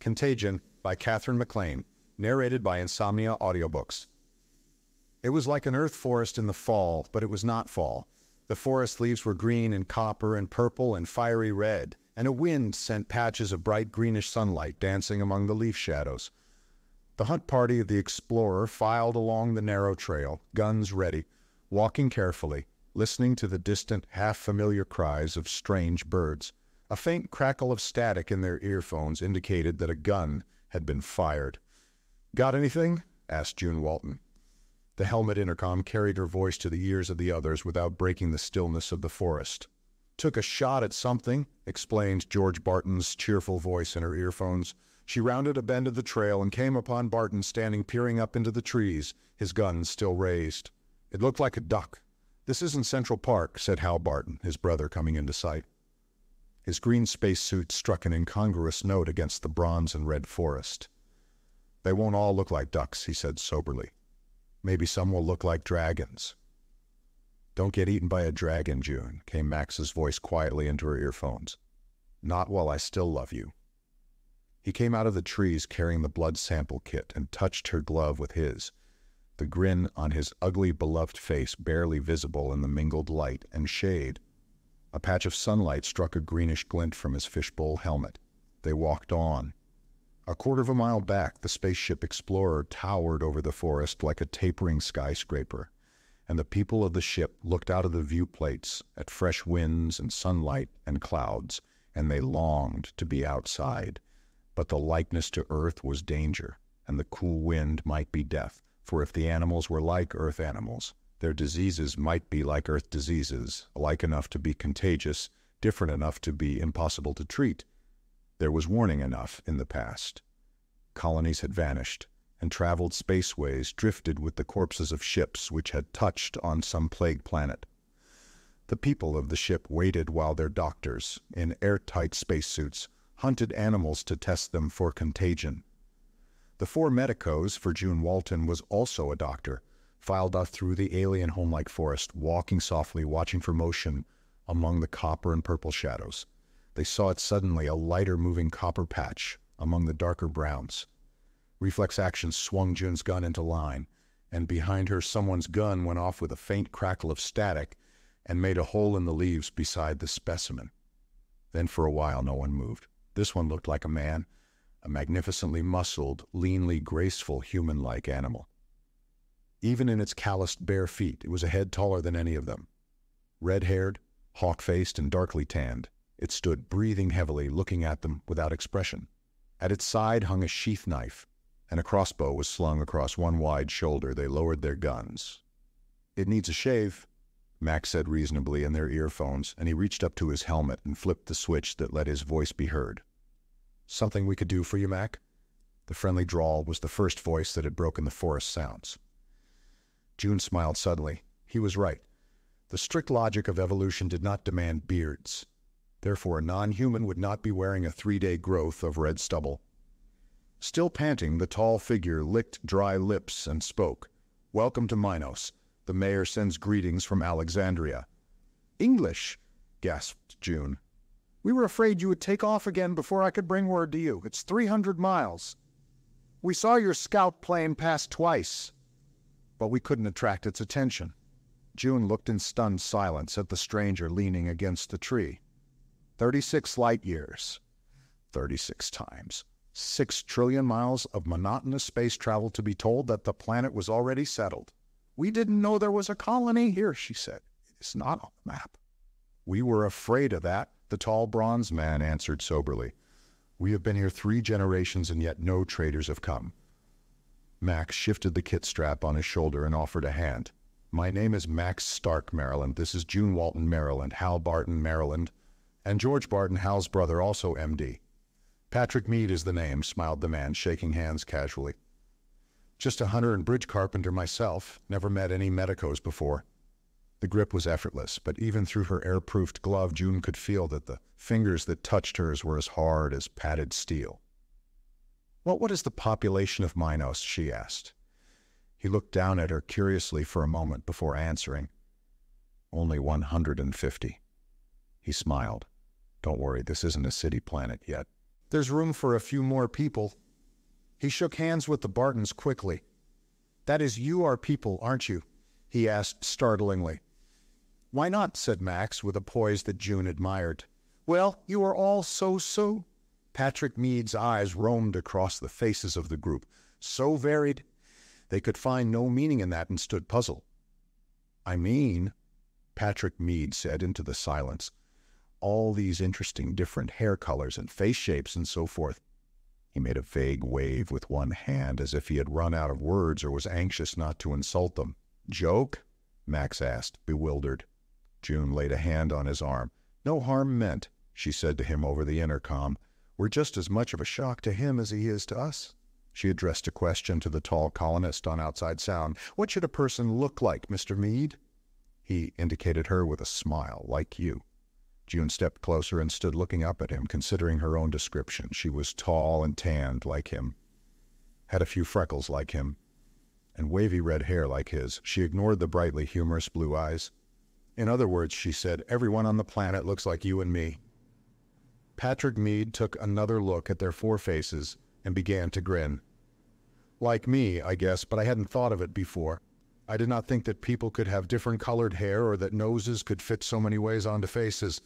Contagion by Katherine MacLean, narrated by Insomnia Audiobooks. It was like an earth forest in the fall, but it was not fall. The forest leaves were green and copper and purple and fiery red, and a wind sent patches of bright greenish sunlight dancing among the leaf shadows. The hunt party of the explorer filed along the narrow trail, guns ready, walking carefully, listening to the distant, half-familiar cries of strange birds. A faint crackle of static in their earphones indicated that a gun had been fired. "Got anything?" asked June Walton. The helmet intercom carried her voice to the ears of the others without breaking the stillness of the forest. "Took a shot at something," explained George Barton's cheerful voice in her earphones. She rounded a bend of the trail and came upon Barton standing peering up into the trees, his gun still raised. It looked like a duck. "This isn't Central Park," said Hal Barton, his brother coming into sight. His green spacesuit struck an incongruous note against the bronze and red forest. "They won't all look like ducks," he said soberly. "Maybe some will look like dragons." "Don't get eaten by a dragon, June," came Max's voice quietly into her earphones. "Not while I still love you." He came out of the trees carrying the blood sample kit and touched her glove with his, the grin on his ugly, beloved face barely visible in the mingled light and shade. A patch of sunlight struck a greenish glint from his fishbowl helmet. They walked on. A quarter of a mile back, the spaceship Explorer towered over the forest like a tapering skyscraper, and the people of the ship looked out of the viewplates at fresh winds and sunlight and clouds, and they longed to be outside. But the likeness to Earth was danger, and the cool wind might be death, for if the animals were like Earth animals, their diseases might be like Earth diseases, alike enough to be contagious, different enough to be impossible to treat. There was warning enough in the past. Colonies had vanished, and traveled spaceways drifted with the corpses of ships which had touched on some plague planet. The people of the ship waited while their doctors, in airtight spacesuits, hunted animals to test them for contagion. The four medicos for June Walton was also a doctor, filed out through the alien home-like forest, walking softly, watching for motion among the copper and purple shadows. They saw it suddenly, a lighter moving copper patch among the darker browns. Reflex action swung June's gun into line, and behind her someone's gun went off with a faint crackle of static and made a hole in the leaves beside the specimen. Then for a while no one moved. This one looked like a man, a magnificently muscled, leanly graceful human-like animal. Even in its calloused bare feet, it was a head taller than any of them. Red-haired, hawk-faced, and darkly tanned, it stood breathing heavily, looking at them without expression. At its side hung a sheath knife, and a crossbow was slung across one wide shoulder. They lowered their guns. It needs a shave, Max said reasonably in their earphones, and he reached up to his helmet and flipped the switch that let his voice be heard. Something we could do for you, Mac? The friendly drawl was the first voice that had broken the forest sounds. June smiled suddenly. He was right. The strict logic of evolution did not demand beards. Therefore, a non-human would not be wearing a three-day growth of red stubble. Still panting, the tall figure licked dry lips and spoke. Welcome to Minos. The mayor sends greetings from Alexandria. English, gasped June. We were afraid you would take off again before I could bring word to you. It's 300 miles. We saw your scout plane pass twice but we couldn't attract its attention. June looked in stunned silence at the stranger leaning against the tree. Thirty-six light years. Thirty-six times. Six trillion miles of monotonous space travel to be told that the planet was already settled. We didn't know there was a colony here, she said. It is not on the map. We were afraid of that, the tall bronze man answered soberly. We have been here three generations and yet no traders have come. Max shifted the kit strap on his shoulder and offered a hand. My name is Max Stark, Maryland. This is June Walton, Maryland. Hal Barton, Maryland. And George Barton, Hal's brother, also MD. Patrick Mead is the name, smiled the man, shaking hands casually. Just a hunter and bridge carpenter myself. Never met any medicos before. The grip was effortless, but even through her air-proofed glove, June could feel that the fingers that touched hers were as hard as padded steel. Well, what is the population of Minos? she asked. He looked down at her curiously for a moment before answering. Only 150. He smiled. Don't worry, this isn't a city planet yet. There's room for a few more people. He shook hands with the Bartons quickly. That is, you are people, aren't you? he asked startlingly. Why not? said Max with a poise that June admired. Well, you are all so, so. Patrick Mead's eyes roamed across the faces of the group, so varied. They could find no meaning in that and stood puzzled. I mean, Patrick Mead said into the silence, all these interesting different hair colors and face shapes and so forth. He made a vague wave with one hand as if he had run out of words or was anxious not to insult them. Joke? Max asked, bewildered. June laid a hand on his arm. No harm meant, she said to him over the intercom. We're just as much of a shock to him as he is to us. She addressed a question to the tall colonist on outside sound. What should a person look like, Mr. Mead? He indicated her with a smile, like you. June stepped closer and stood looking up at him, considering her own description. She was tall and tanned like him, had a few freckles like him, and wavy red hair like his. She ignored the brightly humorous blue eyes. In other words, she said, everyone on the planet looks like you and me. Patrick Mead took another look at their four faces and began to grin. Like me, I guess, but I hadn't thought of it before. I did not think that people could have different colored hair or that noses could fit so many ways onto faces.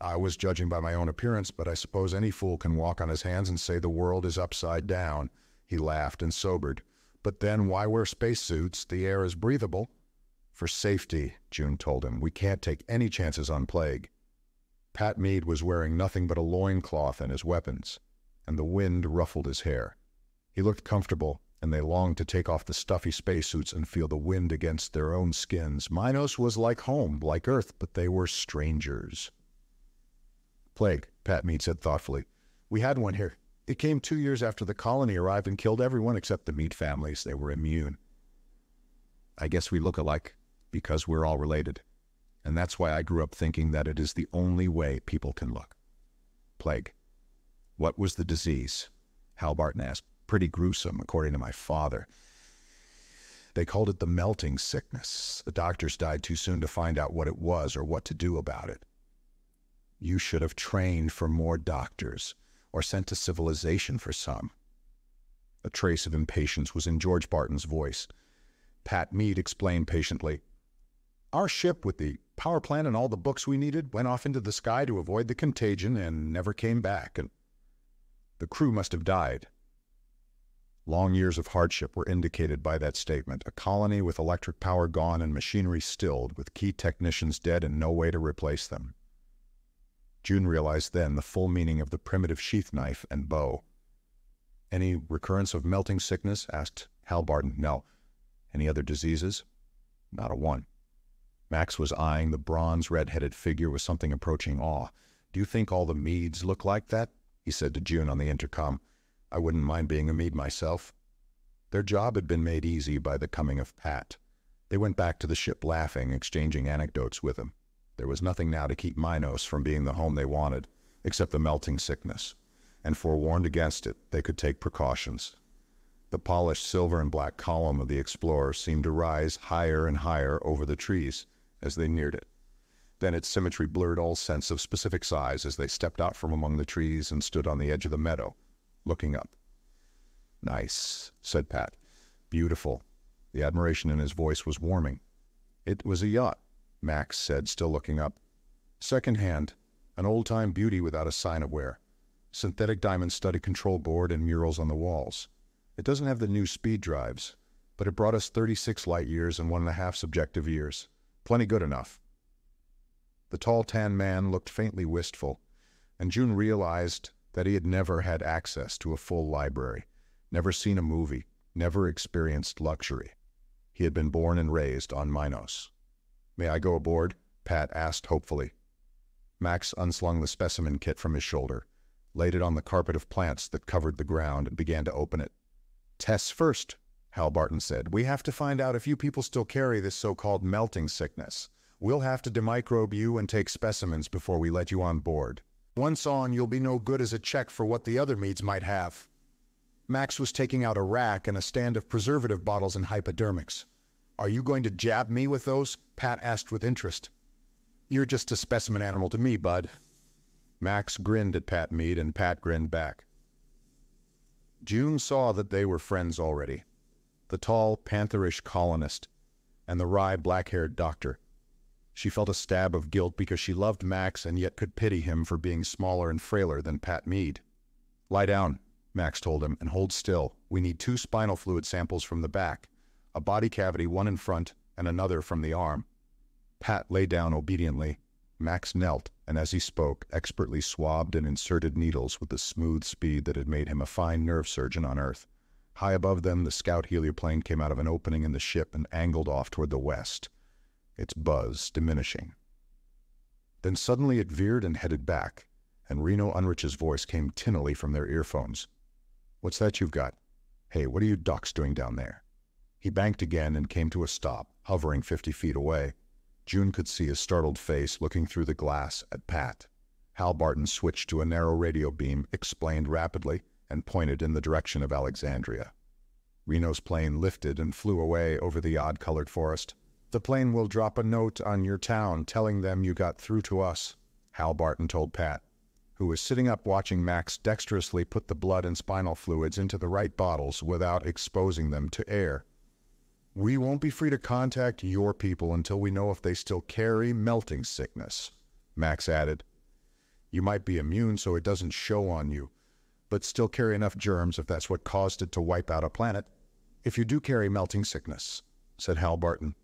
I was judging by my own appearance, but I suppose any fool can walk on his hands and say the world is upside down. He laughed and sobered. But then why wear spacesuits? The air is breathable. For safety, June told him. We can't take any chances on plague. Pat Mead was wearing nothing but a loin cloth and his weapons, and the wind ruffled his hair. He looked comfortable, and they longed to take off the stuffy spacesuits and feel the wind against their own skins. Minos was like home, like Earth, but they were strangers. Plague, Pat Mead said thoughtfully. We had one here. It came two years after the colony arrived and killed everyone except the Mead families. They were immune. I guess we look alike because we're all related. And that's why I grew up thinking that it is the only way people can look. Plague. What was the disease? Hal Barton asked pretty gruesome, according to my father. They called it the melting sickness. The doctors died too soon to find out what it was or what to do about it. You should have trained for more doctors or sent to civilization for some. A trace of impatience was in George Barton's voice. Pat Mead explained patiently. Our ship with the power plant and all the books we needed went off into the sky to avoid the contagion and never came back. And the crew must have died. Long years of hardship were indicated by that statement. A colony with electric power gone and machinery stilled, with key technicians dead and no way to replace them. June realized then the full meaning of the primitive sheath knife and bow. Any recurrence of melting sickness? asked Hal Barton. No. Any other diseases? Not a one. Max was eyeing the bronze red-headed figure with something approaching awe. Do you think all the Meads look like that? he said to June on the intercom. I wouldn't mind being a Mead myself. Their job had been made easy by the coming of Pat. They went back to the ship laughing, exchanging anecdotes with him. There was nothing now to keep Minos from being the home they wanted, except the melting sickness. And forewarned against it, they could take precautions. The polished silver and black column of the Explorer seemed to rise higher and higher over the trees as they neared it. Then its symmetry blurred all sense of specific size as they stepped out from among the trees and stood on the edge of the meadow, looking up. Nice, said Pat. Beautiful. The admiration in his voice was warming. It was a yacht, Max said, still looking up. Second hand, an old-time beauty without a sign of wear. Synthetic diamond studded control board and murals on the walls. It doesn't have the new speed drives, but it brought us 36 light years and one and a half subjective years. Plenty good enough. The tall tan man looked faintly wistful, and June realized that he had never had access to a full library, never seen a movie, never experienced luxury. He had been born and raised on Minos. May I go aboard? Pat asked hopefully. Max unslung the specimen kit from his shoulder, laid it on the carpet of plants that covered the ground, and began to open it. Tests first, Hal Barton said. We have to find out if you people still carry this so-called melting sickness. We'll have to demicrobe you and take specimens before we let you on board. Once on, you'll be no good as a check for what the other Meads might have. Max was taking out a rack and a stand of preservative bottles and hypodermics. Are you going to jab me with those? Pat asked with interest. You're just a specimen animal to me, bud. Max grinned at Pat Mead and Pat grinned back. June saw that they were friends already. The tall, pantherish colonist and the wry, black-haired doctor. She felt a stab of guilt because she loved Max and yet could pity him for being smaller and frailer than Pat Mead. Lie down, Max told him, and hold still. We need two spinal fluid samples from the back, a body cavity one in front and another from the arm. Pat lay down obediently. Max knelt, and as he spoke, expertly swabbed and inserted needles with the smooth speed that had made him a fine nerve surgeon on Earth. High above them, the scout helioplane came out of an opening in the ship and angled off toward the west, its buzz diminishing. Then suddenly it veered and headed back, and Reno Ulrich's voice came tinnily from their earphones. What's that you've got? Hey, what are you ducks doing down there? He banked again and came to a stop, hovering fifty feet away. June could see his startled face looking through the glass at Pat. Hal Barton switched to a narrow radio beam, explained rapidly, and pointed in the direction of Alexandria. Reno's plane lifted and flew away over the odd-colored forest. The plane will drop a note on your town telling them you got through to us, Hal Barton told Pat, who was sitting up watching Max dexterously put the blood and spinal fluids into the right bottles without exposing them to air. We won't be free to contact your people until we know if they still carry melting sickness, Max added. You might be immune so it doesn't show on you, but still carry enough germs if that's what caused it to wipe out a planet. If you do carry melting sickness, said Hal Barton,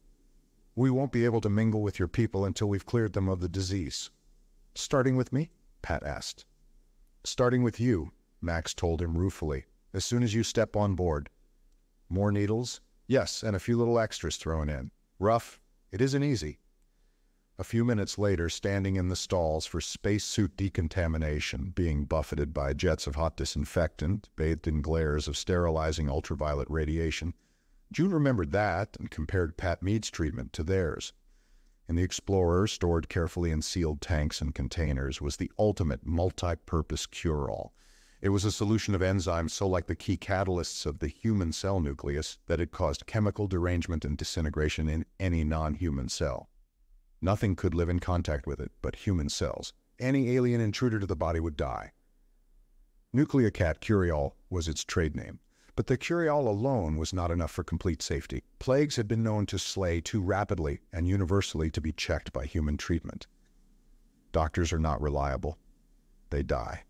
we won't be able to mingle with your people until we've cleared them of the disease. Starting with me? Pat asked. Starting with you, Max told him ruefully, as soon as you step on board. More needles? Yes, and a few little extras thrown in. Rough? It isn't easy. A few minutes later, standing in the stalls for spacesuit decontamination, being buffeted by jets of hot disinfectant, bathed in glares of sterilizing ultraviolet radiation, June remembered that and compared Pat Mead's treatment to theirs. In the Explorer, stored carefully in sealed tanks and containers, was the ultimate multi-purpose cure-all. It was a solution of enzymes so like the key catalysts of the human cell nucleus that it caused chemical derangement and disintegration in any non-human cell. Nothing could live in contact with it but human cells. Any alien intruder to the body would die. Nucleocat Cureall was its trade name. But the Curial alone was not enough for complete safety. Plagues had been known to slay too rapidly and universally to be checked by human treatment. Doctors are not reliable. They die.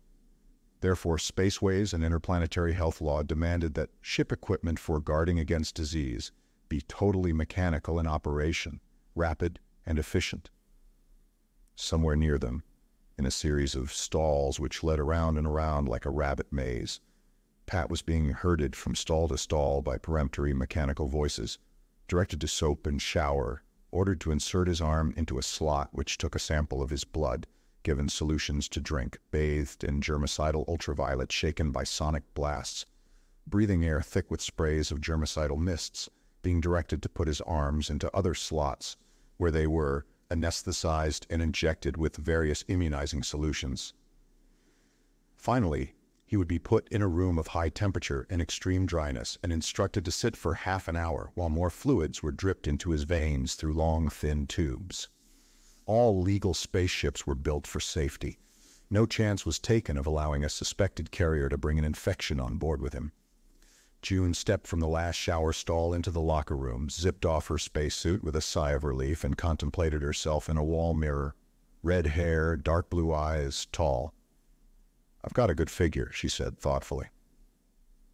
Therefore, spaceways and interplanetary health law demanded that ship equipment for guarding against disease be totally mechanical in operation, rapid and efficient. Somewhere near them, in a series of stalls which led around and around like a rabbit maze, Pat was being herded from stall to stall by peremptory mechanical voices, directed to soap and shower, ordered to insert his arm into a slot which took a sample of his blood, given solutions to drink, bathed in germicidal ultraviolet shaken by sonic blasts, breathing air thick with sprays of germicidal mists, being directed to put his arms into other slots where they were anesthetized and injected with various immunizing solutions. Finally, he would be put in a room of high temperature and extreme dryness and instructed to sit for half an hour while more fluids were dripped into his veins through long, thin tubes. All legal spaceships were built for safety. No chance was taken of allowing a suspected carrier to bring an infection on board with him. June stepped from the last shower stall into the locker room, zipped off her spacesuit with a sigh of relief, and contemplated herself in a wall mirror. Red hair, dark blue eyes, tall. I've got a good figure, she said thoughtfully.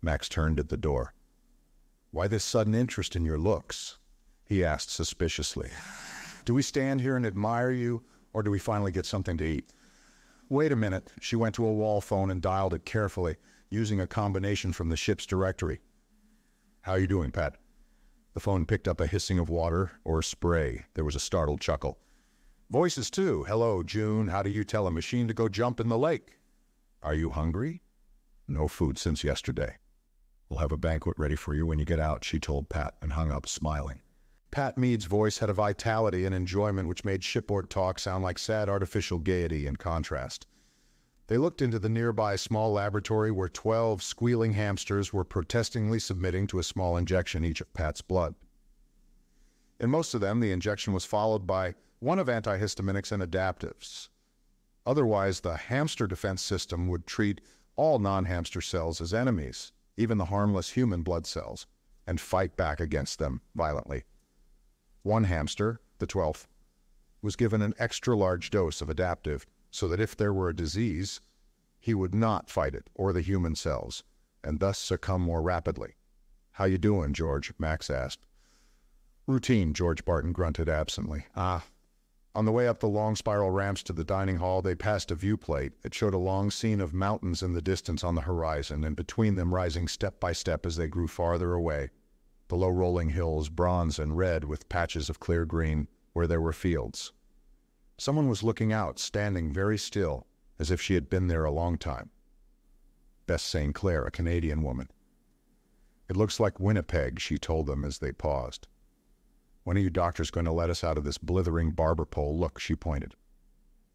Max turned at the door. Why this sudden interest in your looks? He asked suspiciously. Do we stand here and admire you, or do we finally get something to eat? Wait a minute. She went to a wall phone and dialed it carefully, using a combination from the ship's directory. How you doing, Pat? The phone picked up a hissing of water or spray. There was a startled chuckle. Voices, too. Hello, June. How do you tell a machine to go jump in the lake? Are you hungry? No food since yesterday. We'll have a banquet ready for you when you get out, she told Pat and hung up, smiling. Pat Mead's voice had a vitality and enjoyment which made shipboard talk sound like sad artificial gaiety in contrast. They looked into the nearby small laboratory where 12 squealing hamsters were protestingly submitting to a small injection each of Pat's blood. In most of them, the injection was followed by one of antihistaminics and adaptives, Otherwise, the hamster defense system would treat all non-hamster cells as enemies, even the harmless human blood cells, and fight back against them violently. One hamster, the 12th, was given an extra large dose of adaptive so that if there were a disease, he would not fight it or the human cells, and thus succumb more rapidly. How you doing, George? Max asked. Routine, George Barton grunted absently. Ah. On the way up the long spiral ramps to the dining hall, they passed a viewplate. It showed a long scene of mountains in the distance on the horizon, and between them rising step by step as they grew farther away. The low rolling hills, bronze and red with patches of clear green, where there were fields. Someone was looking out, standing very still, as if she had been there a long time. Bess St. Clair, a Canadian woman. It looks like Winnipeg, she told them as they paused. When are you doctors going to let us out of this blithering barber pole? Look, she pointed.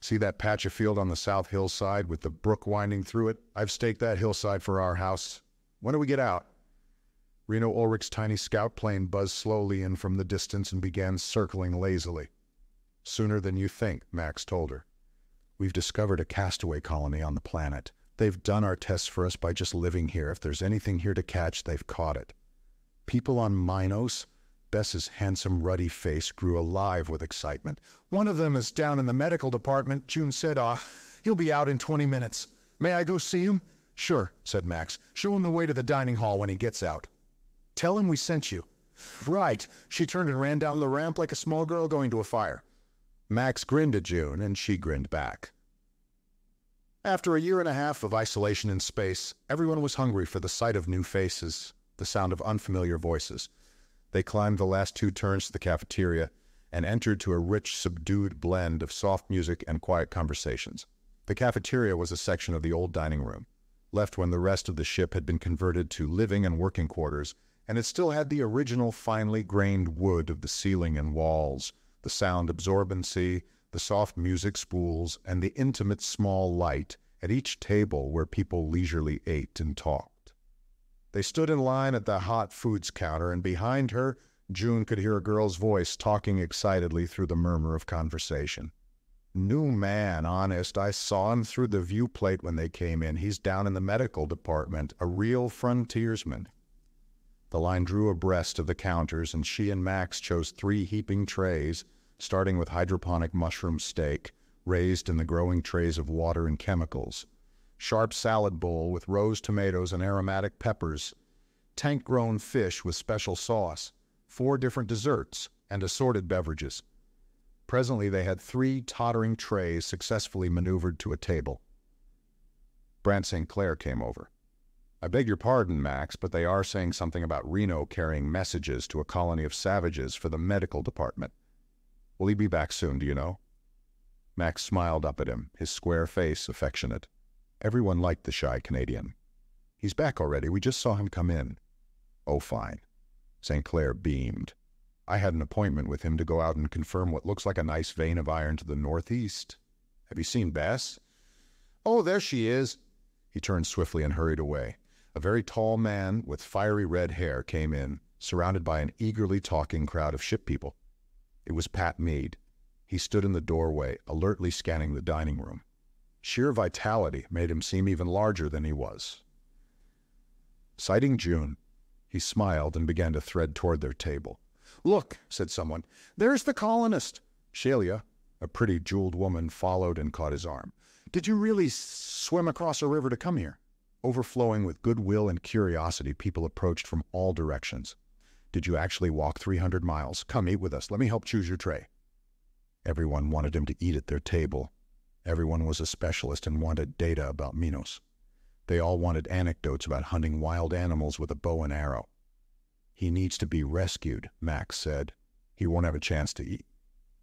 See that patch of field on the south hillside with the brook winding through it? I've staked that hillside for our house. When do we get out? Reno Ulrich's tiny scout plane buzzed slowly in from the distance and began circling lazily. Sooner than you think, Max told her. We've discovered a castaway colony on the planet. They've done our tests for us by just living here. If there's anything here to catch, they've caught it. People on Minos? Bess's handsome, ruddy face grew alive with excitement. One of them is down in the medical department, June said. Ah, he'll be out in 20 minutes. May I go see him? Sure, said Max. Show him the way to the dining hall when he gets out. Tell him we sent you. Right. She turned and ran down the ramp like a small girl going to a fire. Max grinned at June, and she grinned back. After a year and a half of isolation in space, everyone was hungry for the sight of new faces, the sound of unfamiliar voices. They climbed the last two turns to the cafeteria and entered to a rich, subdued blend of soft music and quiet conversations. The cafeteria was a section of the old dining room, left when the rest of the ship had been converted to living and working quarters, and it still had the original finely grained wood of the ceiling and walls, the sound absorbency, the soft music spools, and the intimate small light at each table where people leisurely ate and talked. They stood in line at the hot foods counter, and behind her, June could hear a girl's voice talking excitedly through the murmur of conversation. New man, honest. I saw him through the viewplate when they came in. He's down in the medical department, a real frontiersman. The line drew abreast of the counters, and she and Max chose three heaping trays, starting with hydroponic mushroom steak, raised in the growing trays of water and chemicals sharp salad bowl with rose tomatoes and aromatic peppers, tank-grown fish with special sauce, four different desserts, and assorted beverages. Presently they had three tottering trays successfully maneuvered to a table. Brant St. Clair came over. I beg your pardon, Max, but they are saying something about Reno carrying messages to a colony of savages for the medical department. Will he be back soon, do you know? Max smiled up at him, his square face affectionate. Everyone liked the shy Canadian. He's back already. We just saw him come in. Oh, fine. St. Clair beamed. I had an appointment with him to go out and confirm what looks like a nice vein of iron to the northeast. Have you seen Bess? Oh, there she is. He turned swiftly and hurried away. A very tall man with fiery red hair came in, surrounded by an eagerly talking crowd of ship people. It was Pat Mead. He stood in the doorway, alertly scanning the dining room. Sheer vitality made him seem even larger than he was. Sighting June, he smiled and began to thread toward their table. Look, said someone, there's the colonist. Sheila, a pretty jeweled woman, followed and caught his arm. Did you really swim across a river to come here? Overflowing with goodwill and curiosity, people approached from all directions. Did you actually walk 300 miles? Come eat with us. Let me help choose your tray. Everyone wanted him to eat at their table, Everyone was a specialist and wanted data about Minos. They all wanted anecdotes about hunting wild animals with a bow and arrow. He needs to be rescued, Max said. He won't have a chance to eat.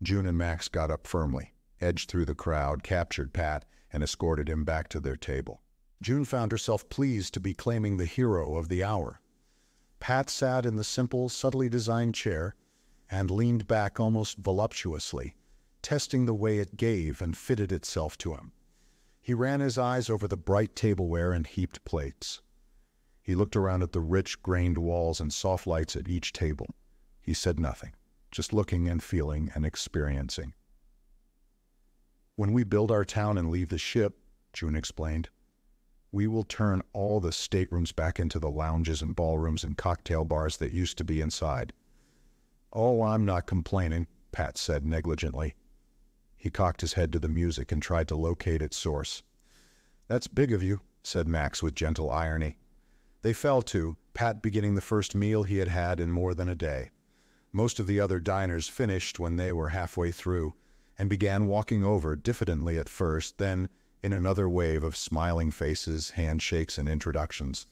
June and Max got up firmly, edged through the crowd, captured Pat, and escorted him back to their table. June found herself pleased to be claiming the hero of the hour. Pat sat in the simple, subtly designed chair and leaned back almost voluptuously, testing the way it gave and fitted itself to him. He ran his eyes over the bright tableware and heaped plates. He looked around at the rich, grained walls and soft lights at each table. He said nothing, just looking and feeling and experiencing. When we build our town and leave the ship, June explained, we will turn all the staterooms back into the lounges and ballrooms and cocktail bars that used to be inside. Oh, I'm not complaining, Pat said negligently. He cocked his head to the music and tried to locate its source. That's big of you, said Max with gentle irony. They fell to, Pat beginning the first meal he had had in more than a day. Most of the other diners finished when they were halfway through, and began walking over diffidently at first, then in another wave of smiling faces, handshakes, and introductions.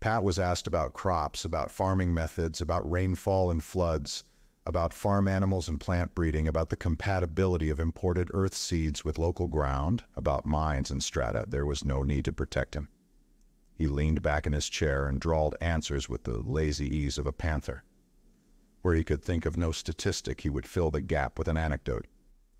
Pat was asked about crops, about farming methods, about rainfall and floods, about farm animals and plant breeding, about the compatibility of imported earth seeds with local ground, about mines and strata. There was no need to protect him. He leaned back in his chair and drawled answers with the lazy ease of a panther. Where he could think of no statistic, he would fill the gap with an anecdote.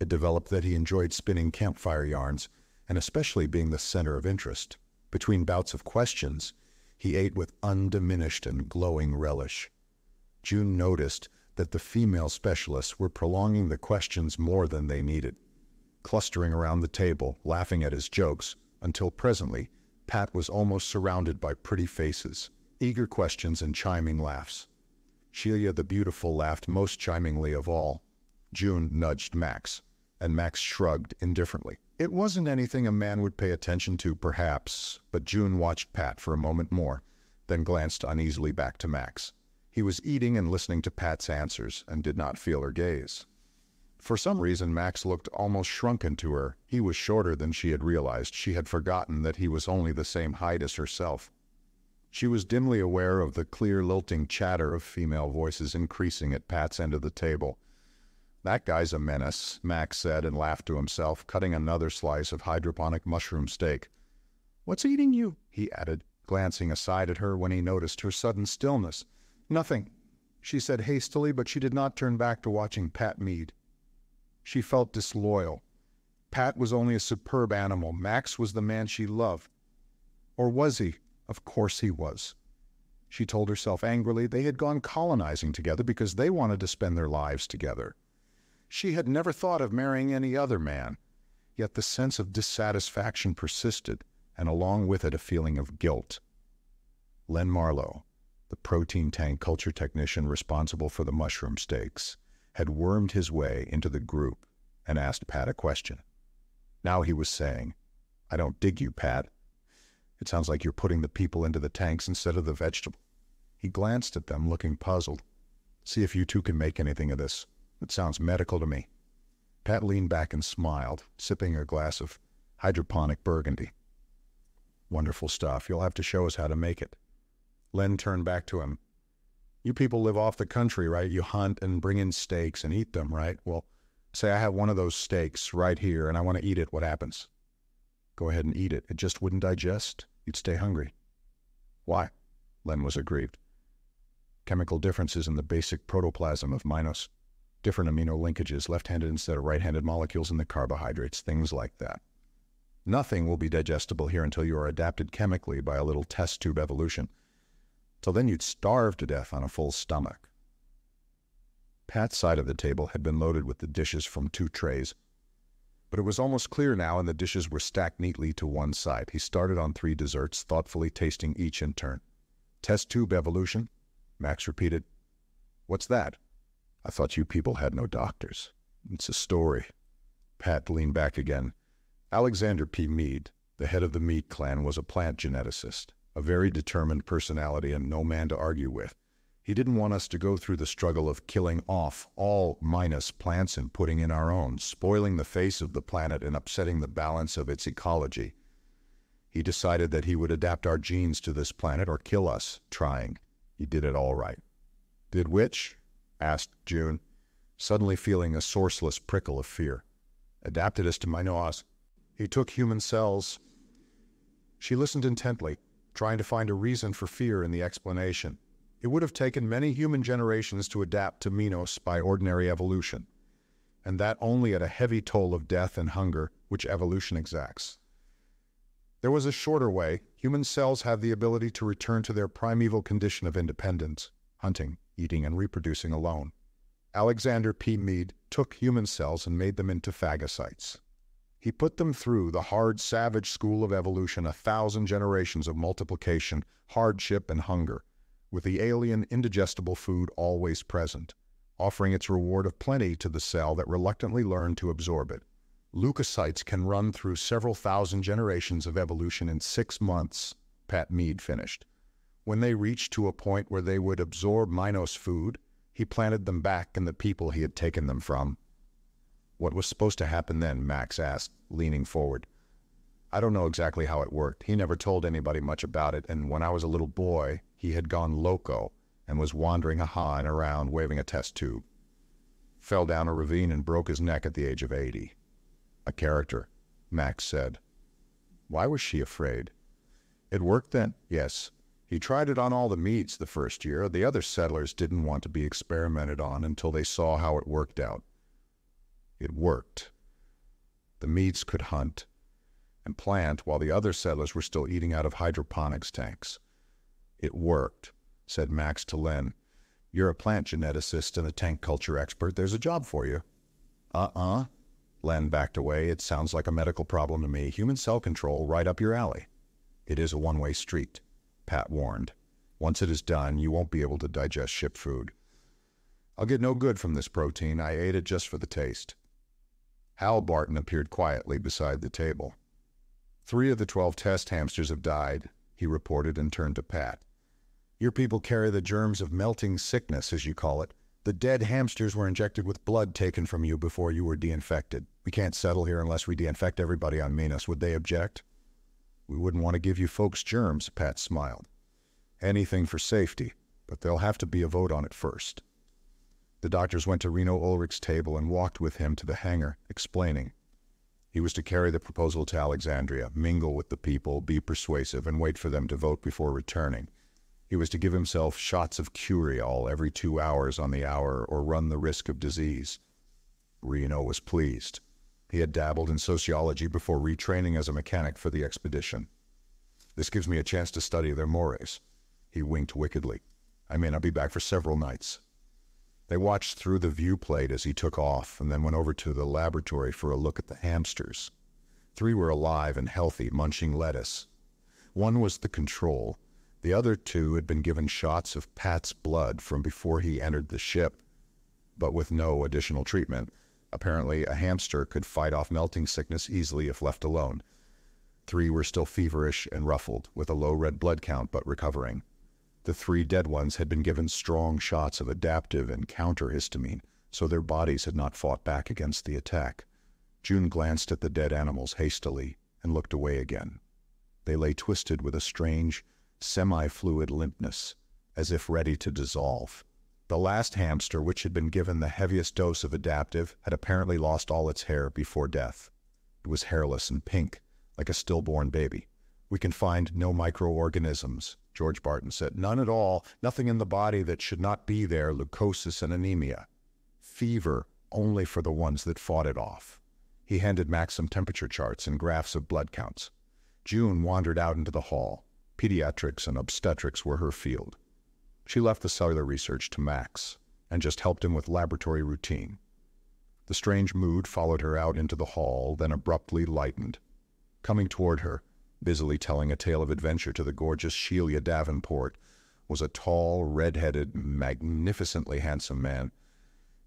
It developed that he enjoyed spinning campfire yarns, and especially being the center of interest. Between bouts of questions, he ate with undiminished and glowing relish. June noticed that the female specialists were prolonging the questions more than they needed, clustering around the table, laughing at his jokes, until presently Pat was almost surrounded by pretty faces, eager questions and chiming laughs. Sheila the Beautiful laughed most chimingly of all. June nudged Max, and Max shrugged indifferently. It wasn't anything a man would pay attention to, perhaps, but June watched Pat for a moment more, then glanced uneasily back to Max. He was eating and listening to Pat's answers and did not feel her gaze. For some reason, Max looked almost shrunken to her. He was shorter than she had realized. She had forgotten that he was only the same height as herself. She was dimly aware of the clear, lilting chatter of female voices increasing at Pat's end of the table. That guy's a menace, Max said and laughed to himself, cutting another slice of hydroponic mushroom steak. What's eating you? he added, glancing aside at her when he noticed her sudden stillness. Nothing, she said hastily, but she did not turn back to watching Pat Mead. She felt disloyal. Pat was only a superb animal. Max was the man she loved. Or was he? Of course he was. She told herself angrily they had gone colonizing together because they wanted to spend their lives together. She had never thought of marrying any other man, yet the sense of dissatisfaction persisted, and along with it a feeling of guilt. Len Marlowe, the protein tank culture technician responsible for the mushroom steaks, had wormed his way into the group and asked Pat a question. Now he was saying, I don't dig you, Pat. It sounds like you're putting the people into the tanks instead of the vegetable. He glanced at them, looking puzzled. See if you two can make anything of this. It sounds medical to me. Pat leaned back and smiled, sipping a glass of hydroponic burgundy. Wonderful stuff. You'll have to show us how to make it. Len turned back to him. You people live off the country, right? You hunt and bring in steaks and eat them, right? Well, say I have one of those steaks right here and I want to eat it. What happens? Go ahead and eat it. It just wouldn't digest. You'd stay hungry. Why? Len was aggrieved. Chemical differences in the basic protoplasm of Minos. Different amino linkages, left-handed instead of right-handed molecules in the carbohydrates, things like that. Nothing will be digestible here until you are adapted chemically by a little test tube evolution. Till then you'd starve to death on a full stomach. Pat's side of the table had been loaded with the dishes from two trays. But it was almost clear now, and the dishes were stacked neatly to one side. He started on three desserts, thoughtfully tasting each in turn. Test tube evolution? Max repeated. What's that? I thought you people had no doctors. It's a story. Pat leaned back again. Alexander P. Mead, the head of the Mead clan, was a plant geneticist a very determined personality and no man to argue with. He didn't want us to go through the struggle of killing off all Minos plants and putting in our own, spoiling the face of the planet and upsetting the balance of its ecology. He decided that he would adapt our genes to this planet or kill us, trying. He did it all right. Did which? Asked June, suddenly feeling a sourceless prickle of fear. Adapted us to Minos. He took human cells. She listened intently, trying to find a reason for fear in the explanation. It would have taken many human generations to adapt to Minos by ordinary evolution, and that only at a heavy toll of death and hunger which evolution exacts. There was a shorter way. Human cells have the ability to return to their primeval condition of independence, hunting, eating, and reproducing alone. Alexander P. Mead took human cells and made them into phagocytes. He put them through the hard, savage school of evolution, a thousand generations of multiplication, hardship, and hunger, with the alien, indigestible food always present, offering its reward of plenty to the cell that reluctantly learned to absorb it. Leukocytes can run through several thousand generations of evolution in six months, Pat Mead finished. When they reached to a point where they would absorb Minos food, he planted them back in the people he had taken them from. What was supposed to happen then, Max asked, leaning forward. I don't know exactly how it worked. He never told anybody much about it, and when I was a little boy, he had gone loco and was wandering a and around waving a test tube. Fell down a ravine and broke his neck at the age of 80. A character, Max said. Why was she afraid? It worked then? Yes. He tried it on all the Meads the first year. The other settlers didn't want to be experimented on until they saw how it worked out. It worked. The Meads could hunt and plant while the other settlers were still eating out of hydroponics tanks. It worked, said Max to Len. You're a plant geneticist and a tank culture expert. There's a job for you. Uh-uh. Len backed away. It sounds like a medical problem to me. Human cell control right up your alley. It is a one-way street, Pat warned. Once it is done, you won't be able to digest ship food. I'll get no good from this protein. I ate it just for the taste. Hal Barton appeared quietly beside the table. Three of the twelve test hamsters have died, he reported and turned to Pat. Your people carry the germs of melting sickness, as you call it. The dead hamsters were injected with blood taken from you before you were de-infected. We can't settle here unless we de-infect everybody on Minos. Would they object? We wouldn't want to give you folks germs, Pat smiled. Anything for safety, but there'll have to be a vote on it first. The doctors went to Reno Ulrich's table and walked with him to the hangar, explaining. He was to carry the proposal to Alexandria, mingle with the people, be persuasive, and wait for them to vote before returning. He was to give himself shots of Cureall every two hours on the hour or run the risk of disease. Reno was pleased. He had dabbled in sociology before retraining as a mechanic for the expedition. This gives me a chance to study their mores. He winked wickedly. I may not be back for several nights. They watched through the viewplate as he took off and then went over to the laboratory for a look at the hamsters. Three were alive and healthy, munching lettuce. One was the control. The other two had been given shots of Pat's blood from before he entered the ship, but with no additional treatment. Apparently, a hamster could fight off melting sickness easily if left alone. Three were still feverish and ruffled, with a low red blood count but recovering. The three dead ones had been given strong shots of adaptive and counterhistamine, so their bodies had not fought back against the attack. June glanced at the dead animals hastily and looked away again. They lay twisted with a strange, semi-fluid limpness, as if ready to dissolve. The last hamster, which had been given the heaviest dose of adaptive, had apparently lost all its hair before death. It was hairless and pink, like a stillborn baby. We can find no microorganisms, George Barton said. None at all, nothing in the body that should not be there, leukosis and anemia. Fever only for the ones that fought it off. He handed Max some temperature charts and graphs of blood counts. June wandered out into the hall. Pediatrics and obstetrics were her field. She left the cellular research to Max and just helped him with laboratory routine. The strange mood followed her out into the hall, then abruptly lightened. Coming toward her, busily telling a tale of adventure to the gorgeous Sheila Davenport, was a tall, red-headed, magnificently handsome man.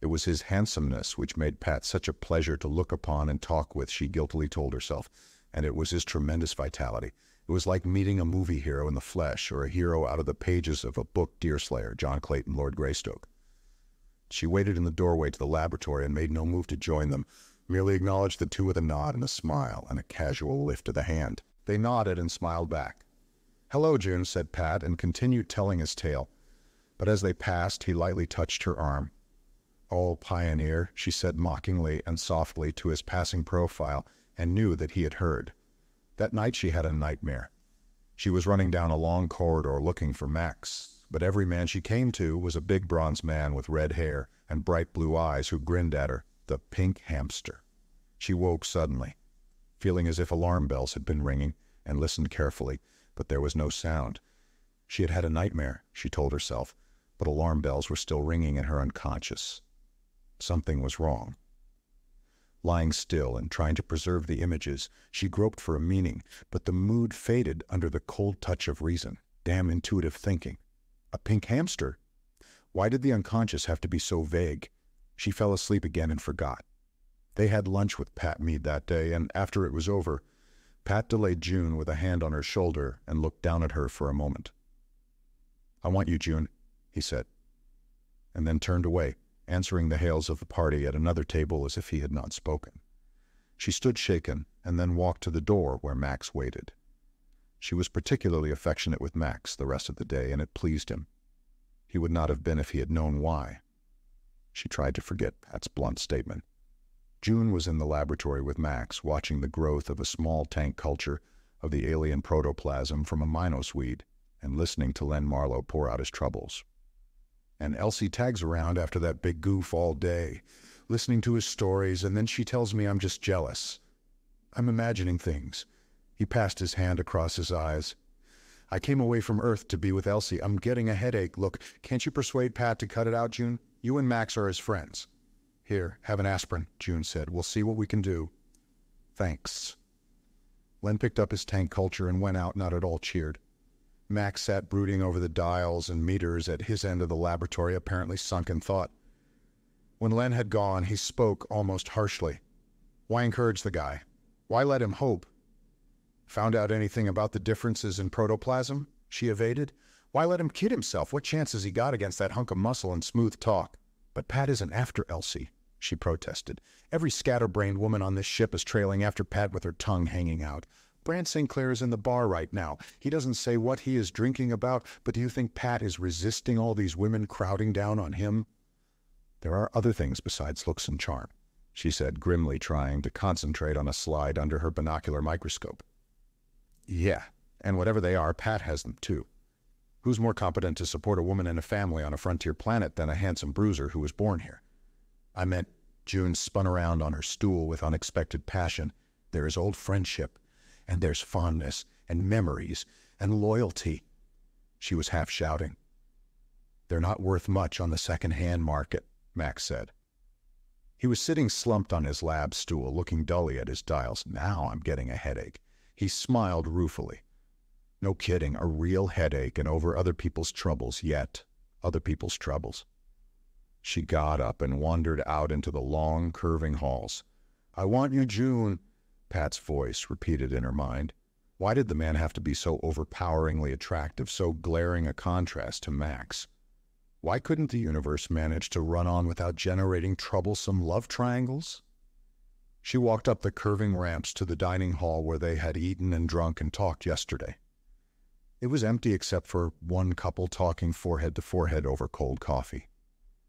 It was his handsomeness which made Pat such a pleasure to look upon and talk with, she guiltily told herself, and it was his tremendous vitality. It was like meeting a movie hero in the flesh or a hero out of the pages of a book Deerslayer, John Clayton, Lord Greystoke. She waited in the doorway to the laboratory and made no move to join them, merely acknowledged the two with a nod and a smile and a casual lift of the hand. They nodded and smiled back. Hello, June, said Pat, and continued telling his tale. But as they passed, he lightly touched her arm. Oh, pioneer, she said mockingly and softly to his passing profile, and knew that he had heard. That night she had a nightmare. She was running down a long corridor looking for Max, but every man she came to was a big bronze man with red hair and bright blue eyes who grinned at her, the pink hamster. She woke suddenly, feeling as if alarm bells had been ringing, and listened carefully, but there was no sound. She had had a nightmare, she told herself, but alarm bells were still ringing in her unconscious. Something was wrong. Lying still and trying to preserve the images, she groped for a meaning, but the mood faded under the cold touch of reason. Damn intuitive thinking. A pink hamster? Why did the unconscious have to be so vague? She fell asleep again and forgot. They had lunch with Pat Mead that day, and after it was over, Pat delayed June with a hand on her shoulder and looked down at her for a moment. I want you, June, he said, and then turned away, answering the hails of the party at another table as if he had not spoken. She stood shaken and then walked to the door where Max waited. She was particularly affectionate with Max the rest of the day, and it pleased him. He would not have been if he had known why. She tried to forget Pat's blunt statement. June was in the laboratory with Max, watching the growth of a small tank culture of the alien protoplasm from a Minos weed and listening to Len Marlowe pour out his troubles. And Elsie tags around after that big goof all day, listening to his stories, and then she tells me I'm just jealous. I'm imagining things. He passed his hand across his eyes. I came away from Earth to be with Elsie. I'm getting a headache. Look, can't you persuade Pat to cut it out, June? You and Max are his friends. Here, have an aspirin, June said. We'll see what we can do. Thanks. Len picked up his tank culture and went out, not at all cheered. Max sat brooding over the dials and meters at his end of the laboratory, apparently sunk in thought. When Len had gone, he spoke almost harshly. Why encourage the guy? Why let him hope? Found out anything about the differences in protoplasm? She evaded. Why let him kid himself? What chance has he got against that hunk of muscle and smooth talk? But Pat isn't after Elsie, she protested. Every scatterbrained woman on this ship is trailing after Pat with her tongue hanging out. Brant St. Clair is in the bar right now. He doesn't say what he is drinking about, but do you think Pat is resisting all these women crowding down on him? There are other things besides looks and charm, she said, grimly trying to concentrate on a slide under her binocular microscope. Yeah, and whatever they are, Pat has them too. Who's more competent to support a woman and a family on a frontier planet than a handsome bruiser who was born here? I meant, June spun around on her stool with unexpected passion. There is old friendship and there's fondness and memories and loyalty. She was half shouting. They're not worth much on the second-hand market, Max said. He was sitting slumped on his lab stool, looking dully at his dials. Now I'm getting a headache. He smiled ruefully. No kidding, a real headache and over other people's troubles yet. Other people's troubles. She got up and wandered out into the long, curving halls. I want you, June, Pat's voice repeated in her mind. Why did the man have to be so overpoweringly attractive, so glaring a contrast to Max? Why couldn't the universe manage to run on without generating troublesome love triangles? She walked up the curving ramps to the dining hall where they had eaten and drunk and talked yesterday. It was empty except for one couple talking forehead to forehead over cold coffee.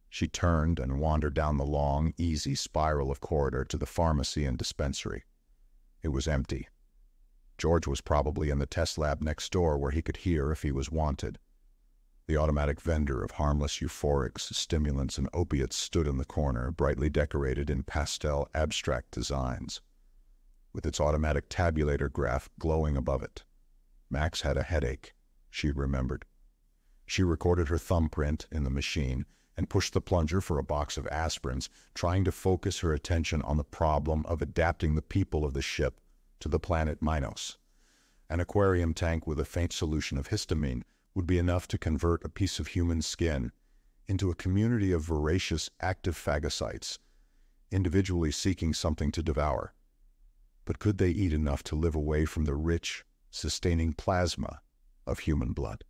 She turned and wandered down the long, easy spiral of corridor to the pharmacy and dispensary. It was empty. George was probably in the test lab next door where he could hear if he was wanted. The automatic vendor of harmless euphorics, stimulants, and opiates stood in the corner, brightly decorated in pastel abstract designs, with its automatic tabulator graph glowing above it. Max had a headache, she remembered. She recorded her thumbprint in the machine and pushed the plunger for a box of aspirins, trying to focus her attention on the problem of adapting the people of the ship to the planet Minos. An aquarium tank with a faint solution of histamine would be enough to convert a piece of human skin into a community of voracious active phagocytes, individually seeking something to devour. But could they eat enough to live away from the rich, sustaining plasma of human blood?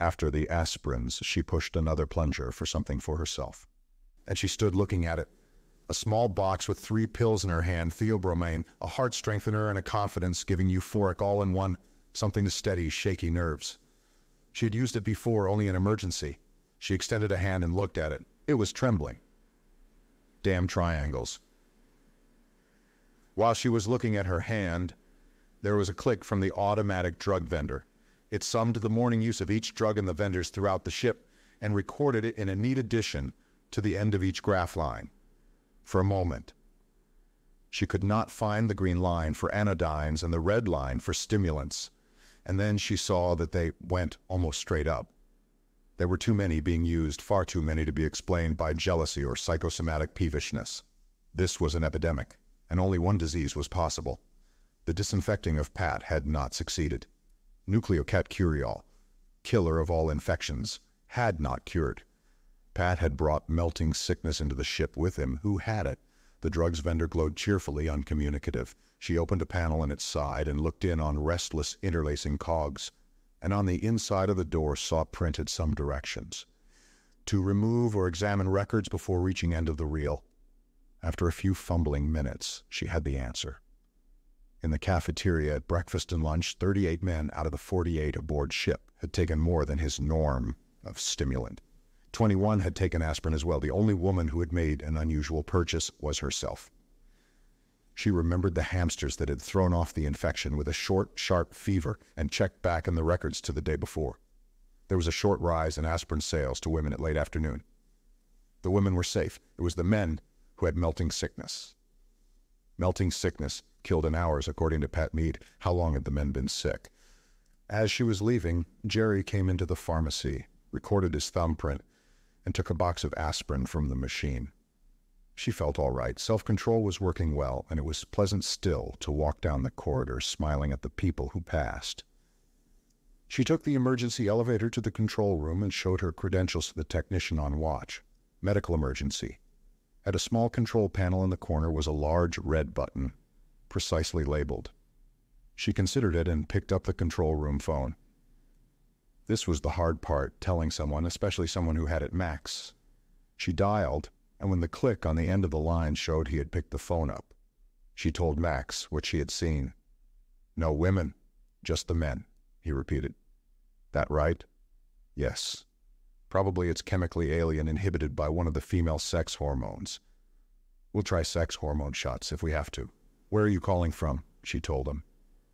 After the aspirins, she pushed another plunger for something for herself. And she stood looking at it. A small box with three pills in her hand, theobromine, a heart strengthener, and a confidence giving euphoric all in one, something to steady shaky nerves. She had used it before, only in emergency. She extended a hand and looked at it. It was trembling. Damn triangles. While she was looking at her hand, there was a click from the automatic drug vendor. It summed the morning use of each drug in the vendors throughout the ship and recorded it in a neat addition to the end of each graph line. For a moment, she could not find the green line for anodynes and the red line for stimulants, and then she saw that they went almost straight up. There were too many being used, far too many to be explained by jealousy or psychosomatic peevishness. This was an epidemic, and only one disease was possible. The disinfecting of Pat had not succeeded. Nucleocat Cureall, killer of all infections, had not cured. Pat had brought melting sickness into the ship with him. Who had it? The drugs vendor glowed cheerfully uncommunicative. She opened a panel in its side and looked in on restless, interlacing cogs, and on the inside of the door saw printed some directions. To remove or examine records before reaching end of the reel. After a few fumbling minutes, she had the answer. In the cafeteria at breakfast and lunch, 38 men out of the 48 aboard ship had taken more than his norm of stimulant. 21 had taken aspirin as well. The only woman who had made an unusual purchase was herself. She remembered the hamsters that had thrown off the infection with a short, sharp fever and checked back in the records to the day before. There was a short rise in aspirin sales to women at late afternoon. The women were safe. It was the men who had melting sickness. Melting sickness killed in hours, according to Pat Mead. How long had the men been sick? As she was leaving, Jerry came into the pharmacy, recorded his thumbprint, and took a box of aspirin from the machine. She felt all right. Self-control was working well, and it was pleasant still to walk down the corridor smiling at the people who passed. She took the emergency elevator to the control room and showed her credentials to the technician on watch. Medical emergency. At a small control panel in the corner was a large red button, precisely labeled. She considered it and picked up the control room phone. This was the hard part, telling someone, especially someone who had it max. She dialed, and when the click on the end of the line showed he had picked the phone up, she told Max what she had seen. No women, just the men, he repeated. That right? Yes. Probably it's chemically alien inhibited by one of the female sex hormones. We'll try sex hormone shots if we have to. Where are you calling from? She told him.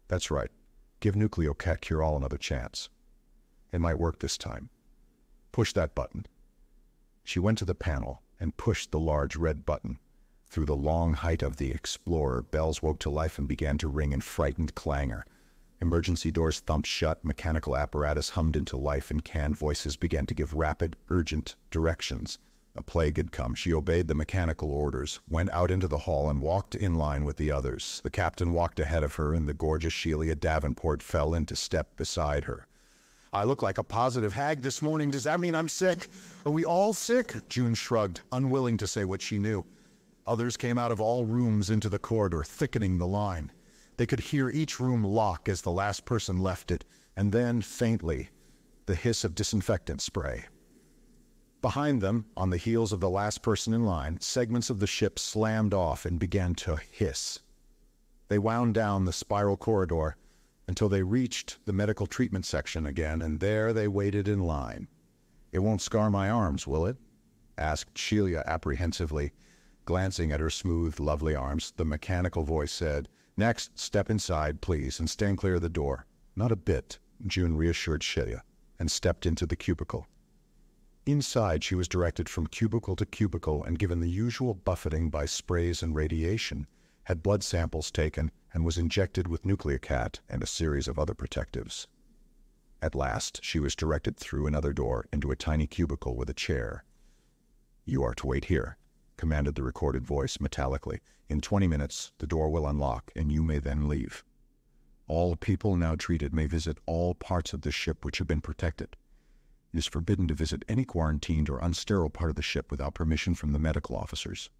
That's right. Give Nucleocat Cureall another chance. It might work this time. Push that button. She went to the panel and pushed the large red button. Through the long height of the Explorer, bells woke to life and began to ring in frightened clangor. Emergency doors thumped shut, mechanical apparatus hummed into life, and canned voices began to give rapid, urgent directions. A plague had come. She obeyed the mechanical orders, went out into the hall, and walked in line with the others. The captain walked ahead of her, and the gorgeous Sheila Davenport fell into step beside her. I look like a positive hag this morning. Does that mean I'm sick? Are we all sick? June shrugged, unwilling to say what she knew. Others came out of all rooms into the corridor, thickening the line. They could hear each room lock as the last person left it, and then, faintly, the hiss of disinfectant spray. Behind them, on the heels of the last person in line, segments of the ship slammed off and began to hiss. They wound down the spiral corridor, until they reached the medical treatment section again, and there they waited in line. It won't scar my arms, will it? asked Sheila apprehensively. Glancing at her smooth, lovely arms, the mechanical voice said, Next, step inside, please, and stand clear of the door. Not a bit, June reassured Sheila, and stepped into the cubicle. Inside, she was directed from cubicle to cubicle and given the usual buffeting by sprays and radiation, had blood samples taken, and was injected with Nucleocat and a series of other protectives. At last, she was directed through another door into a tiny cubicle with a chair. You are to wait here, commanded the recorded voice metallically. In 20 minutes, the door will unlock, and you may then leave. All people now treated may visit all parts of the ship which have been protected. It is forbidden to visit any quarantined or unsterile part of the ship without permission from the medical officers.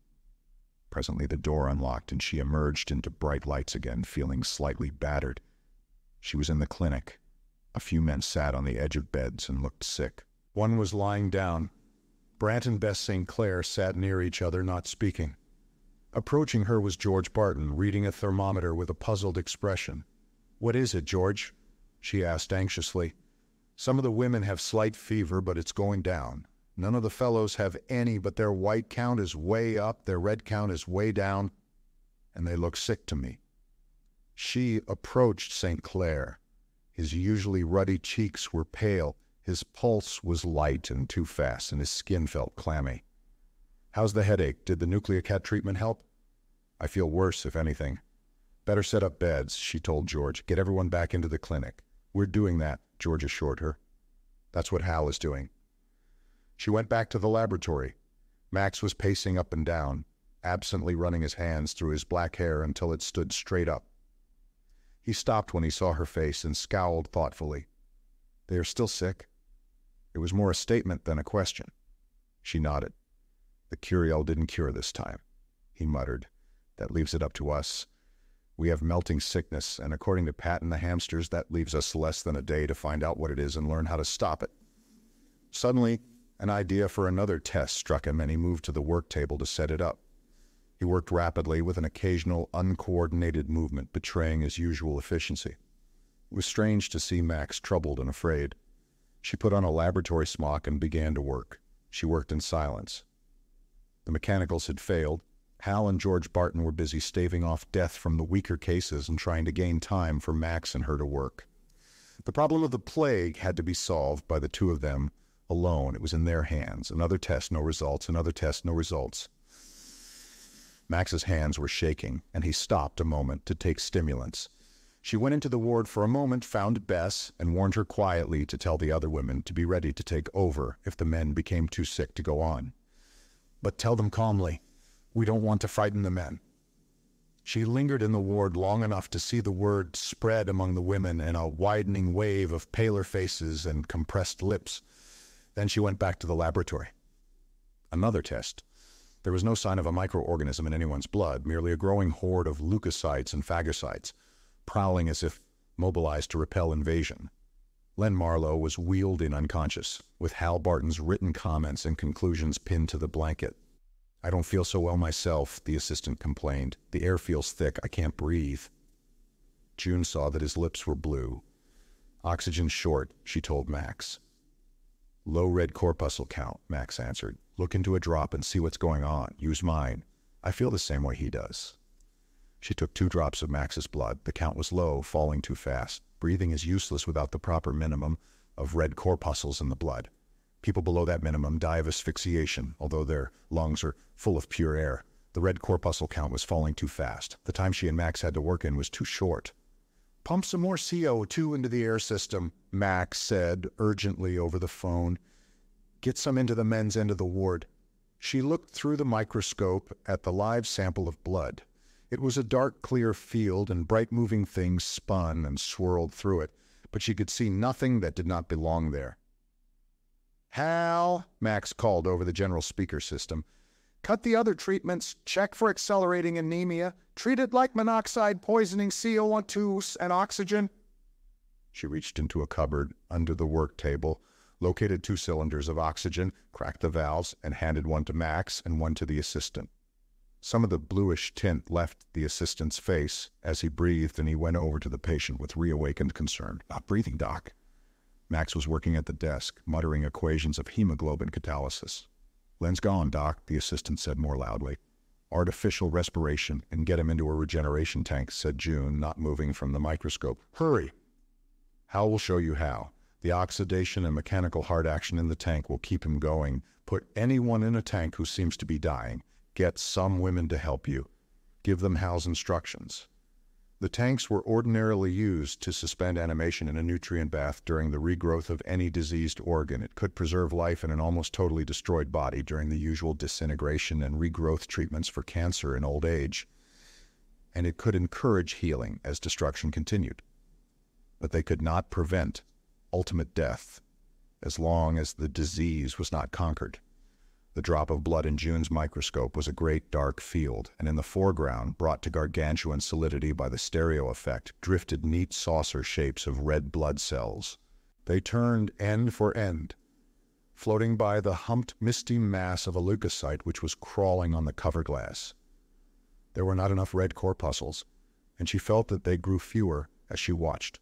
Presently the door unlocked and she emerged into bright lights again, feeling slightly battered. She was in the clinic. A few men sat on the edge of beds and looked sick. One was lying down. Brant and Bess St. Clair sat near each other, not speaking. Approaching her was George Barton, reading a thermometer with a puzzled expression. What is it, George? she asked anxiously. Some of the women have slight fever, but it's going down. None of the fellows have any, but their white count is way up, their red count is way down, and they look sick to me. She approached St. Clair. His usually ruddy cheeks were pale, his pulse was light and too fast, and his skin felt clammy. How's the headache? Did the Nucleocat treatment help? I feel worse, if anything. Better set up beds, she told George. Get everyone back into the clinic. We're doing that, George assured her. That's what Hal is doing. She went back to the laboratory. Max was pacing up and down. absently running his hands through his black hair until it stood straight up. He stopped when he saw her face and scowled thoughtfully. They are still sick? It was more a statement than a question. She nodded. The Cureall didn't cure this time, he muttered. That leaves it up to us. We have melting sickness, and according to Pat and the hamsters, that leaves us less than a day to find out what it is and learn how to stop it. Suddenly, an idea for another test struck him, and he moved to the work table to set it up. He worked rapidly with an occasional uncoordinated movement betraying his usual efficiency. It was strange to see Max troubled and afraid. She put on a laboratory smock and began to work. She worked in silence. The mechanicals had failed. Hal and George Barton were busy staving off death from the weaker cases and trying to gain time for Max and her to work. The problem of the plague had to be solved by the two of them alone. It was in their hands. Another test, no results. Another test, no results. Max's hands were shaking, and he stopped a moment to take stimulants. She went into the ward for a moment, found Bess, and warned her quietly to tell the other women to be ready to take over if the men became too sick to go on. But tell them calmly, we don't want to frighten the men. She lingered in the ward long enough to see the word spread among the women in a widening wave of paler faces and compressed lips. Then she went back to the laboratory. Another test. There was no sign of a microorganism in anyone's blood, merely a growing horde of leukocytes and phagocytes prowling as if mobilized to repel invasion. Len Marlowe was wheeled in unconscious, with Hal Barton's written comments and conclusions pinned to the blanket. I don't feel so well myself, the assistant complained. The air feels thick. I can't breathe. June saw that his lips were blue. Oxygen short, she told Max. Low red corpuscle count, Max answered. Look into a drop and see what's going on. Use mine. I feel the same way he does. She took two drops of Max's blood. The count was low, falling too fast. Breathing is useless without the proper minimum of red corpuscles in the blood. People below that minimum die of asphyxiation, although their lungs are full of pure air. The red corpuscle count was falling too fast. The time she and Max had to work in was too short. Pump some more CO2 into the air system, Max said urgently over the phone. Get some into the men's end of the ward. She looked through the microscope at the live sample of blood. It was a dark, clear field, and bright moving things spun and swirled through it, but she could see nothing that did not belong there. Hal, Max called over the general speaker system, cut the other treatments, check for accelerating anemia, treat it like monoxide poisoning CO2 and oxygen. She reached into a cupboard under the work table, located two cylinders of oxygen, cracked the valves, and handed one to Max and one to the assistant. Some of the bluish tint left the assistant's face as he breathed and he went over to the patient with reawakened concern. Not breathing, Doc. Max was working at the desk, muttering equations of hemoglobin catalysis. Len's gone, Doc, the assistant said more loudly. Artificial respiration and get him into a regeneration tank, said June, not moving from the microscope. Hurry! Hal will show you how. The oxidation and mechanical heart action in the tank will keep him going. Put anyone in a tank who seems to be dying. Get some women to help you. Give them Hal's instructions. The tanks were ordinarily used to suspend animation in a nutrient bath during the regrowth of any diseased organ. It could preserve life in an almost totally destroyed body during the usual disintegration and regrowth treatments for cancer in old age. And it could encourage healing as destruction continued. But they could not prevent ultimate death as long as the disease was not conquered. The drop of blood in June's microscope was a great dark field, and in the foreground, brought to gargantuan solidity by the stereo effect, drifted neat saucer shapes of red blood cells. They turned end for end, floating by the humped, misty mass of a leukocyte which was crawling on the cover glass. There were not enough red corpuscles, and she felt that they grew fewer as she watched.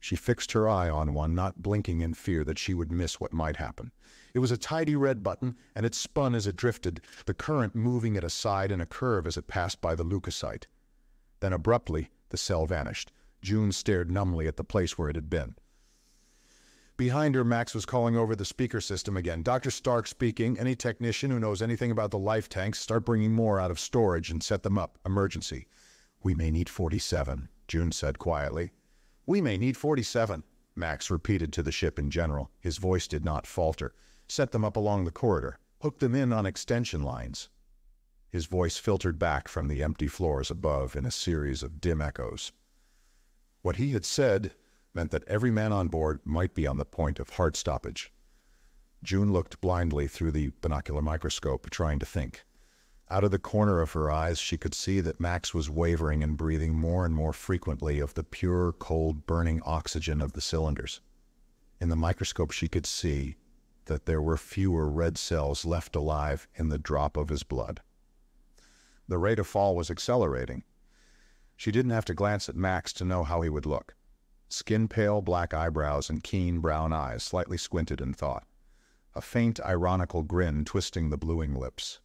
She fixed her eye on one, not blinking in fear that she would miss what might happen. It was a tidy red button, and it spun as it drifted, the current moving it aside in a curve as it passed by the leukocyte. Then abruptly, the cell vanished. June stared numbly at the place where it had been. Behind her, Max was calling over the speaker system again. Dr. Stark speaking. Any technician who knows anything about the life tanks, start bringing more out of storage and set them up. Emergency. We may need 47, June said quietly. We may need 47, Max repeated to the ship in general. His voice did not falter set them up along the corridor, hook them in on extension lines. His voice filtered back from the empty floors above in a series of dim echoes. What he had said meant that every man on board might be on the point of heart stoppage. June looked blindly through the binocular microscope, trying to think. Out of the corner of her eyes, she could see that Max was wavering and breathing more and more frequently of the pure, cold, burning oxygen of the cylinders. In the microscope, she could see that there were fewer red cells left alive in the drop of his blood. The rate of fall was accelerating. She didn't have to glance at Max to know how he would look. Skin pale black eyebrows and keen brown eyes, slightly squinted in thought. A faint, ironical grin twisting the bluing lips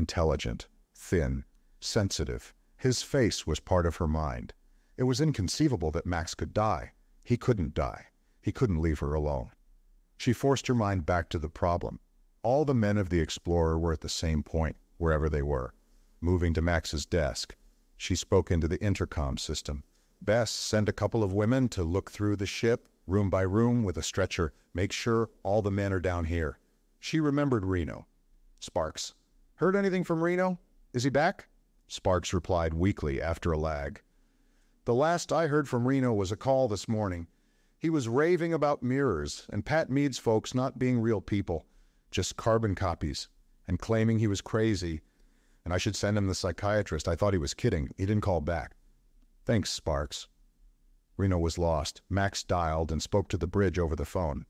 intelligent, thin, sensitive. His face was part of her mind. It was inconceivable that Max could die. He couldn't die. He couldn't leave her alone. She forced her mind back to the problem. All the men of the Explorer were at the same point, wherever they were. Moving to Max's desk, she spoke into the intercom system. Bess, send a couple of women to look through the ship, room by room, with a stretcher. Make sure all the men are down here. She remembered Reno. Sparks, Heard anything from Reno? Is he back? Sparks replied weakly after a lag. The last I heard from Reno was a call this morning. He was raving about mirrors and Pat Mead's folks not being real people, just carbon copies, and claiming he was crazy, and I should send him the psychiatrist. I thought he was kidding. He didn't call back. Thanks, Sparks. Reno was lost. Max dialed and spoke to the bridge over the phone.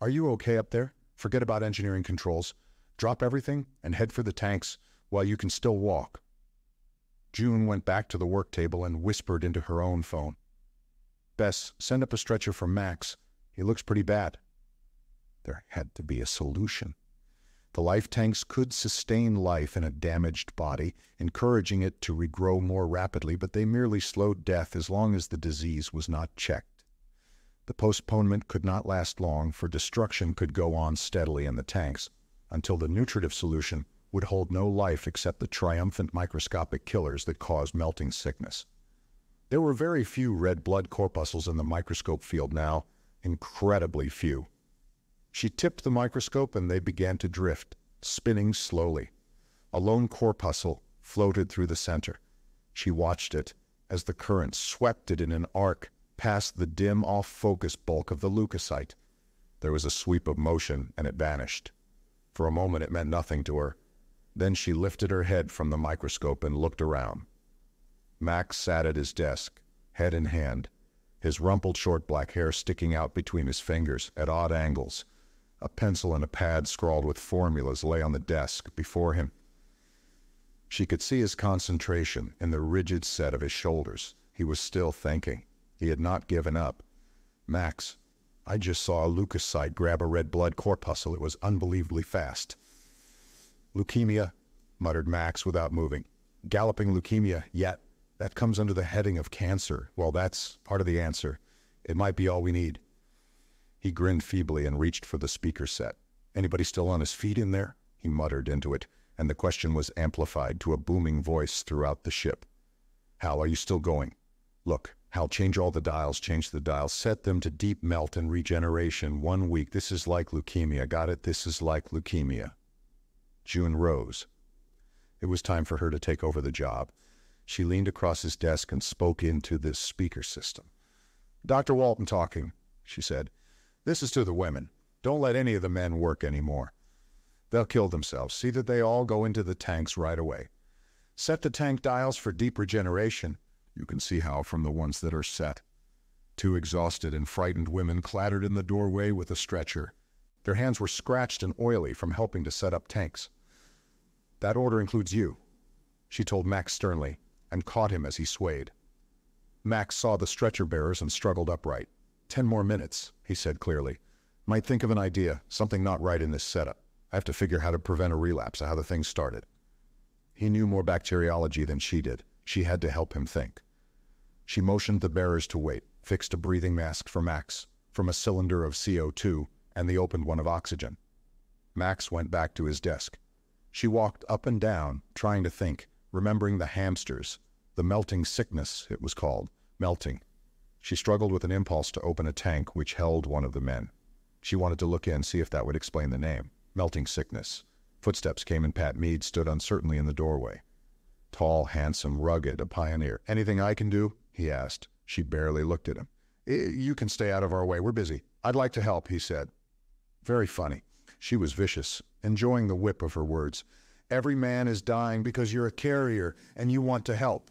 Are you okay up there? Forget about engineering controls. Drop everything and head for the tanks while you can still walk. June went back to the work table and whispered into her own phone. Bess, send up a stretcher for Max. He looks pretty bad. There had to be a solution. The life tanks could sustain life in a damaged body, encouraging it to regrow more rapidly, but they merely slowed death as long as the disease was not checked. The postponement could not last long, for destruction could go on steadily in the tanks until the nutritive solution would hold no life except the triumphant microscopic killers that cause melting sickness. There were very few red blood corpuscles in the microscope field now, incredibly few. She tipped the microscope and they began to drift, spinning slowly. A lone corpuscle floated through the center. She watched it as the current swept it in an arc past the dim off-focus bulk of the leukocyte. There was a sweep of motion and it vanished. For a moment it meant nothing to her. Then she lifted her head from the microscope and looked around. Max sat at his desk, head in hand, his rumpled short black hair sticking out between his fingers at odd angles. A pencil and a pad scrawled with formulas lay on the desk before him. She could see his concentration in the rigid set of his shoulders. He was still thinking. He had not given up. Max, I just saw a leukocyte grab a red blood corpuscle. It was unbelievably fast. Leukemia, muttered Max without moving. Galloping leukemia, yet that comes under the heading of cancer. Well, that's part of the answer. It might be all we need. He grinned feebly and reached for the speaker set. Anybody still on his feet in there? He muttered into it, and the question was amplified to a booming voice throughout the ship. Hal, are you still going? Look, Hal, change all the dials, change the dials, set them to deep melt and regeneration. One week, this is like leukemia. Got it? This is like leukemia. June rose. It was time for her to take over the job. She leaned across his desk and spoke into the speaker system. Dr. Walton talking, she said. This is to the women. Don't let any of the men work anymore. They'll kill themselves. See that they all go into the tanks right away. Set the tank dials for deep regeneration you can see how from the ones that are set. Two exhausted and frightened women clattered in the doorway with a stretcher. Their hands were scratched and oily from helping to set up tanks. That order includes you, she told Max sternly, and caught him as he swayed. Max saw the stretcher bearers and struggled upright. Ten more minutes, he said clearly. Might think of an idea, something not right in this setup. I have to figure how to prevent a relapse, of how the thing started. He knew more bacteriology than she did. She had to help him think. She motioned the bearers to wait, fixed a breathing mask for Max from a cylinder of CO2 and the opened one of oxygen. Max went back to his desk. She walked up and down, trying to think, remembering the hamsters, the melting sickness, it was called, melting. She struggled with an impulse to open a tank which held one of the men. She wanted to look in, see if that would explain the name, melting sickness. Footsteps came and Pat Mead stood uncertainly in the doorway. Tall, handsome, rugged, a pioneer. Anything I can do? he asked. She barely looked at him. You can stay out of our way. We're busy. I'd like to help, he said. Very funny. She was vicious, enjoying the whip of her words. Every man is dying because you're a carrier and you want to help.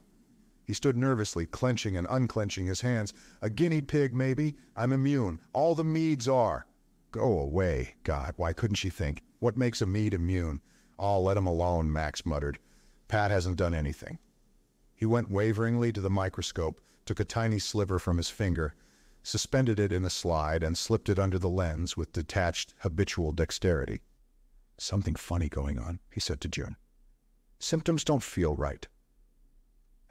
He stood nervously, clenching and unclenching his hands. A guinea pig, maybe? I'm immune. All the Meads are. Go away. God, why couldn't she think? What makes a Mead immune? I'll let him alone, Max muttered. Pat hasn't done anything. He went waveringly to the microscope, took a tiny sliver from his finger, suspended it in a slide, and slipped it under the lens with detached, habitual dexterity. Something funny going on, he said to June. Symptoms don't feel right.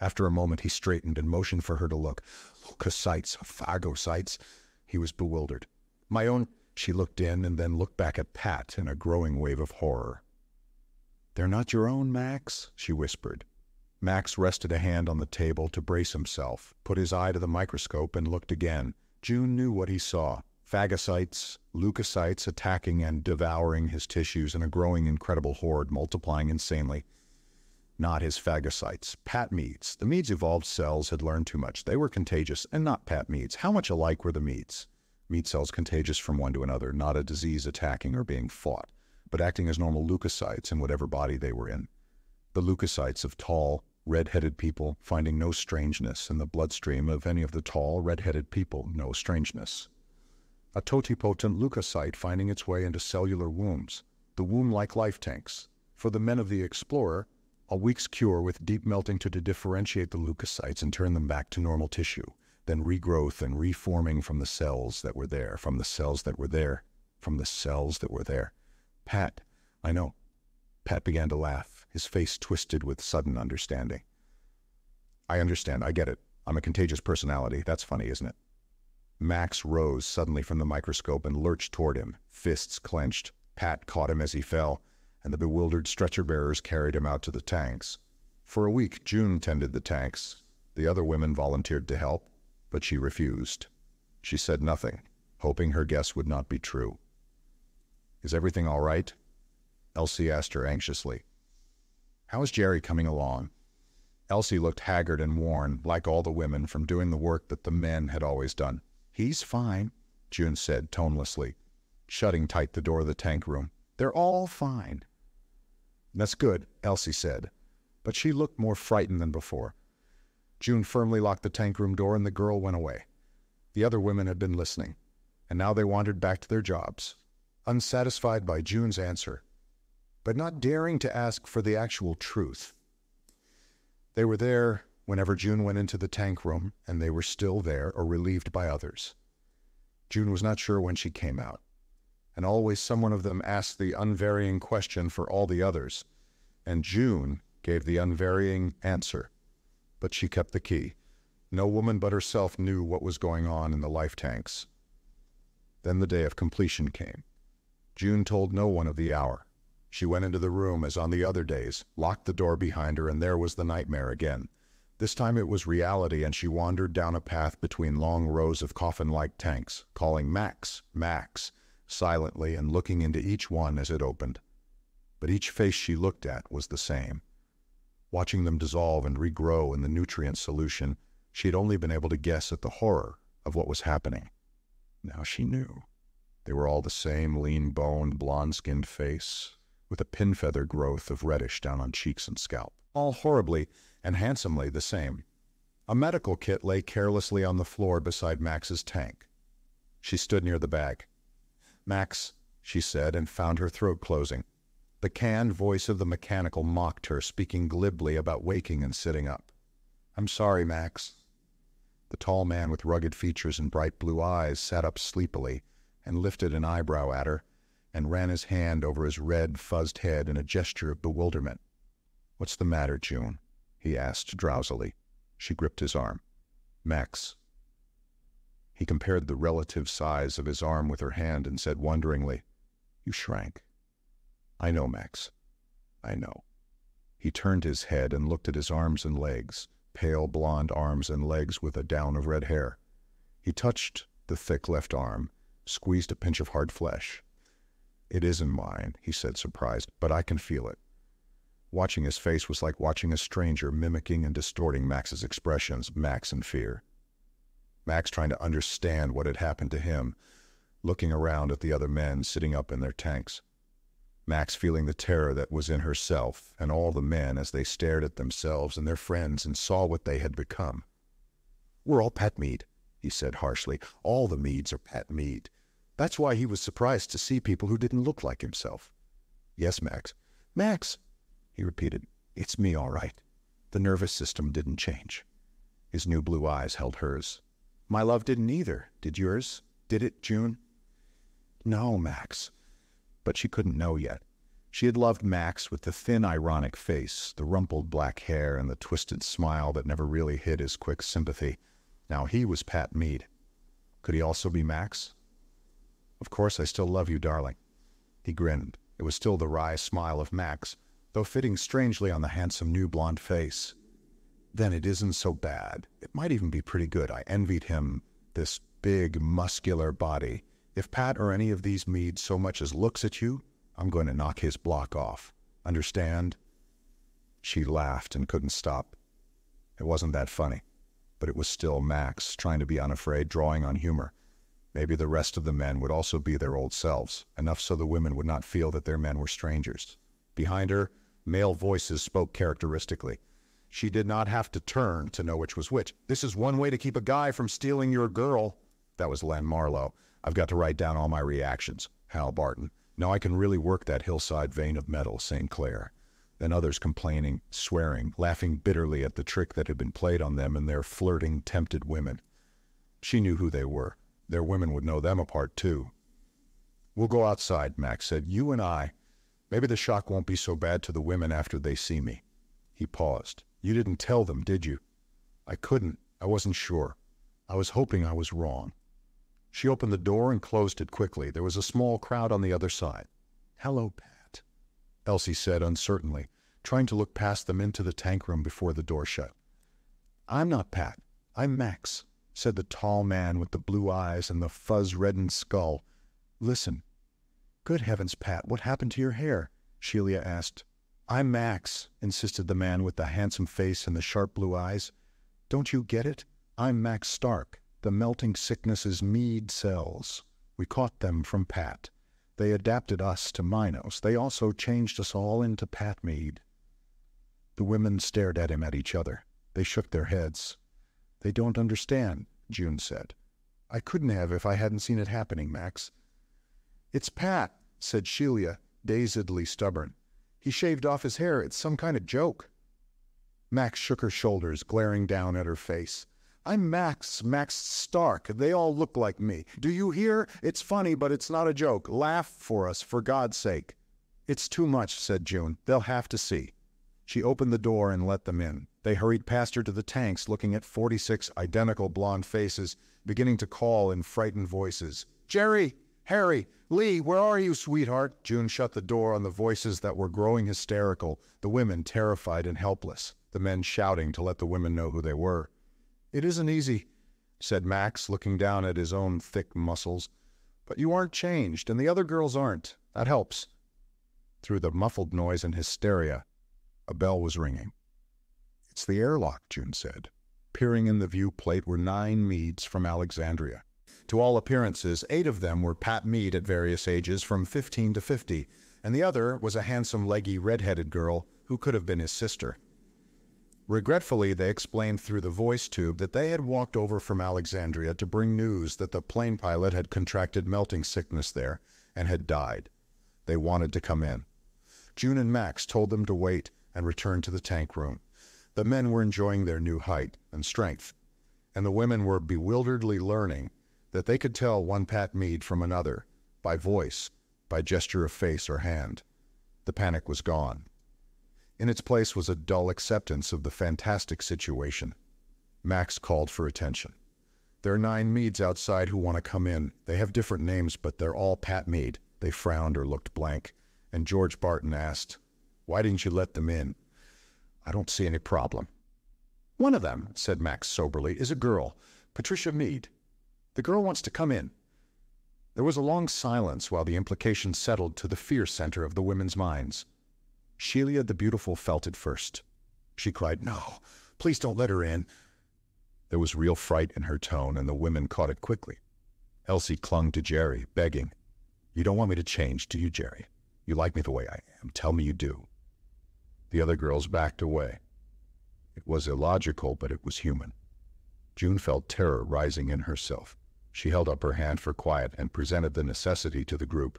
After a moment, he straightened and motioned for her to look. Leukocytes, phagocytes. He was bewildered. My own... She looked in and then looked back at Pat in a growing wave of horror. They're not your own, Max, she whispered. Max rested a hand on the table to brace himself, put his eye to the microscope, and looked again. June knew what he saw. Phagocytes, leukocytes attacking and devouring his tissues in a growing incredible horde, multiplying insanely not his phagocytes. Pat Meads. The Meads evolved cells had learned too much. They were contagious, and not Pat Meads. How much alike were the Meads? Mead cells contagious from one to another, not a disease attacking or being fought, but acting as normal leukocytes in whatever body they were in. The leukocytes of tall, red-headed people finding no strangeness in the bloodstream of any of the tall, red-headed people, no strangeness. A totipotent leukocyte finding its way into cellular wombs, the womb-like life tanks. For the men of the Explorer, a week's cure with deep melting to differentiate the leukocytes and turn them back to normal tissue, then regrowth and reforming from the cells that were there, from the cells that were there, from the cells that were there. Pat, I know. Pat began to laugh, his face twisted with sudden understanding. I understand, I get it. I'm a contagious personality. That's funny, isn't it? Max rose suddenly from the microscope and lurched toward him, fists clenched. Pat caught him as he fell and the bewildered stretcher bearers carried him out to the tanks. For a week, June tended the tanks. The other women volunteered to help, but she refused. She said nothing, hoping her guess would not be true. Is everything all right? Elsie asked her anxiously. How is Jerry coming along? Elsie looked haggard and worn, like all the women, from doing the work that the men had always done. He's fine, June said tonelessly, shutting tight the door of the tank room. They're all fine. That's good, Elsie said, but she looked more frightened than before. June firmly locked the tank room door and the girl went away. The other women had been listening, and now they wandered back to their jobs, unsatisfied by June's answer, but not daring to ask for the actual truth. They were there whenever June went into the tank room, and they were still there or relieved by others. June was not sure when she came out and always someone of them asked the unvarying question for all the others, and June gave the unvarying answer. But she kept the key. No woman but herself knew what was going on in the life tanks. Then the day of completion came. June told no one of the hour. She went into the room as on the other days, locked the door behind her, and there was the nightmare again. This time it was reality, and she wandered down a path between long rows of coffin-like tanks, calling Max, Max, silently and looking into each one as it opened. But each face she looked at was the same. Watching them dissolve and regrow in the nutrient solution, she had only been able to guess at the horror of what was happening. Now she knew. They were all the same lean-boned, blonde-skinned face, with a pin-feather growth of reddish down on cheeks and scalp. All horribly and handsomely the same. A medical kit lay carelessly on the floor beside Max's tank. She stood near the bag. Max, she said, and found her throat closing. The canned voice of the mechanical mocked her, speaking glibly about waking and sitting up. I'm sorry, Max. The tall man with rugged features and bright blue eyes sat up sleepily and lifted an eyebrow at her and ran his hand over his red, fuzzed head in a gesture of bewilderment. What's the matter, June? he asked drowsily. She gripped his arm. Max, he compared the relative size of his arm with her hand and said wonderingly, You shrank. I know, Max. I know. He turned his head and looked at his arms and legs, pale blonde arms and legs with a down of red hair. He touched the thick left arm, squeezed a pinch of hard flesh. It isn't mine, he said, surprised, but I can feel it. Watching his face was like watching a stranger mimicking and distorting Max's expressions, Max in fear. Max trying to understand what had happened to him, looking around at the other men sitting up in their tanks. Max feeling the terror that was in herself and all the men as they stared at themselves and their friends and saw what they had become. We're all Pat Mead, he said harshly. All the Meads are Pat Mead. That's why he was surprised to see people who didn't look like himself. Yes, Max. Max, he repeated. It's me, all right. The nervous system didn't change. His new blue eyes held hers. My love didn't either. Did yours? Did it, June? No, Max but she couldn't know yet. She had loved Max with the thin, ironic face, the rumpled black hair, and the twisted smile that never really hid his quick sympathy. Now he was Pat Mead. Could he also be Max? Of course I still love you, darling. He grinned. It was still the wry smile of Max, though fitting strangely on the handsome new blond face. Then it isn't so bad. It might even be pretty good. I envied him, this big, muscular body, if Pat or any of these Meads so much as looks at you, I'm going to knock his block off. Understand? She laughed and couldn't stop. It wasn't that funny, but it was still Max, trying to be unafraid, drawing on humor. Maybe the rest of the men would also be their old selves, enough so the women would not feel that their men were strangers. Behind her, male voices spoke characteristically. She did not have to turn to know which was which. This is one way to keep a guy from stealing your girl. That was Len Marlowe. I've got to write down all my reactions. Hal Barton. Now I can really work that hillside vein of metal, St. Clair. Then others complaining, swearing, laughing bitterly at the trick that had been played on them and their flirting, tempted women. She knew who they were. Their women would know them apart, too. We'll go outside, Max said. You and I. Maybe the shock won't be so bad to the women after they see me. He paused. You didn't tell them, did you? I couldn't. I wasn't sure. I was hoping I was wrong. She opened the door and closed it quickly. There was a small crowd on the other side. Hello, Pat, Elsie said uncertainly, trying to look past them into the tank room before the door shut. I'm not Pat. I'm Max, said the tall man with the blue eyes and the fuzz-reddened skull. Listen. Good heavens, Pat, what happened to your hair? Sheila asked. I'm Max, insisted the man with the handsome face and the sharp blue eyes. Don't you get it? I'm Max Stark. The melting sickness's Mead cells. We caught them from Pat. They adapted us to Minos. They also changed us all into Pat Mead. The women stared at him at each other. They shook their heads. They don't understand, June said. I couldn't have if I hadn't seen it happening, Max. It's Pat, said Sheila, dazedly stubborn. He shaved off his hair. It's some kind of joke. Max shook her shoulders, glaring down at her face. I'm Max, Max Stark. They all look like me. Do you hear? It's funny, but it's not a joke. Laugh for us, for God's sake. It's too much, said June. They'll have to see. She opened the door and let them in. They hurried past her to the tanks, looking at 46 identical blond faces, beginning to call in frightened voices. Jerry! Harry! Lee, where are you, sweetheart? June shut the door on the voices that were growing hysterical, the women terrified and helpless, the men shouting to let the women know who they were. It isn't easy, said Max, looking down at his own thick muscles. But you aren't changed, and the other girls aren't. That helps. Through the muffled noise and hysteria, a bell was ringing. It's the airlock, June said. Peering in the viewplate were nine Meads from Alexandria. To all appearances, eight of them were Pat Mead at various ages, from 15 to 50, and the other was a handsome, leggy, red-headed girl who could have been his sister. Regretfully, they explained through the voice tube that they had walked over from Alexandria to bring news that the plane pilot had contracted melting sickness there and had died. They wanted to come in. June and Max told them to wait and return to the tank room. The men were enjoying their new height and strength, and the women were bewilderedly learning that they could tell one Pat Mead from another by voice, by gesture of face or hand. The panic was gone. In its place was a dull acceptance of the fantastic situation. Max called for attention. There are nine Meads outside who want to come in. They have different names, but they're all Pat Mead. They frowned or looked blank. And George Barton asked, Why didn't you let them in? I don't see any problem. One of them, said Max soberly, is a girl, Patricia Mead. The girl wants to come in. There was a long silence while the implication settled to the fear center of the women's minds. Sheila the Beautiful felt it first. She cried, No, please don't let her in. There was real fright in her tone, and the women caught it quickly. Elsie clung to Jerry, begging, You don't want me to change, do you, Jerry? You like me the way I am. Tell me you do. The other girls backed away. It was illogical, but it was human. June felt terror rising in herself. She held up her hand for quiet and presented the necessity to the group.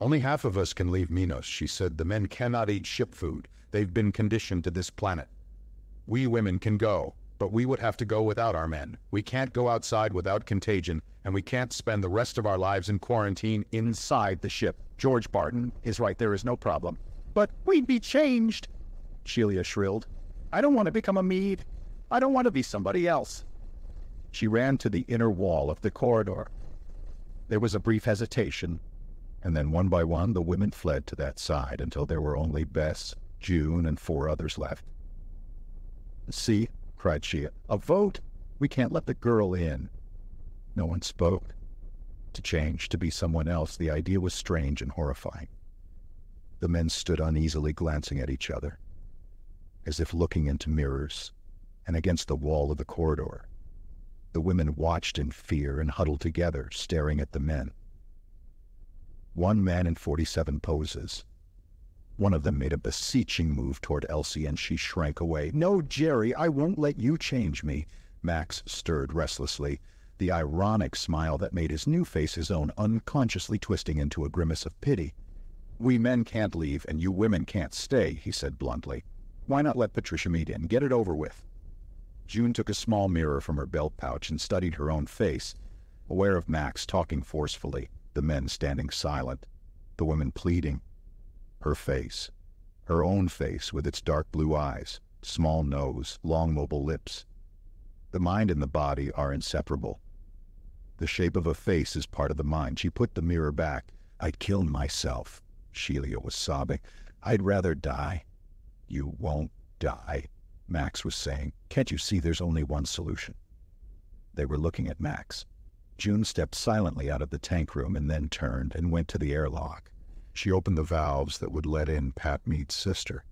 Only half of us can leave Minos, she said. The men cannot eat ship food. They've been conditioned to this planet. We women can go, but we would have to go without our men. We can't go outside without contagion, and we can't spend the rest of our lives in quarantine inside the ship. George Barton is right, there is no problem. But we'd be changed, Sheila shrilled. I don't want to become a Mead. I don't want to be somebody else. She ran to the inner wall of the corridor. There was a brief hesitation, and then one by one the women fled to that side until there were only Bess, June, and four others left. See, cried she, a vote? We can't let the girl in. No one spoke. To change, to be someone else, the idea was strange and horrifying. The men stood uneasily glancing at each other, as if looking into mirrors, and against the wall of the corridor. The women watched in fear and huddled together, staring at the men. One man in 47 poses. One of them made a beseeching move toward Elsie, and she shrank away. No, Jerry, I won't let you change me. Max stirred restlessly, the ironic smile that made his new face his own unconsciously twisting into a grimace of pity. We men can't leave, and you women can't stay, he said bluntly. Why not let Patricia Mead in? Get it over with. June took a small mirror from her belt pouch and studied her own face, aware of Max talking forcefully, the men standing silent, the women pleading. Her face, her own face with its dark blue eyes, small nose, long mobile lips. The mind and the body are inseparable. The shape of a face is part of the mind. She put the mirror back. I'd kill myself, Sheila was sobbing. I'd rather die. You won't die, Max was saying. Can't you see there's only one solution? They were looking at Max. June stepped silently out of the tank room and then turned and went to the airlock. She opened the valves that would let in Pat Mead's sister.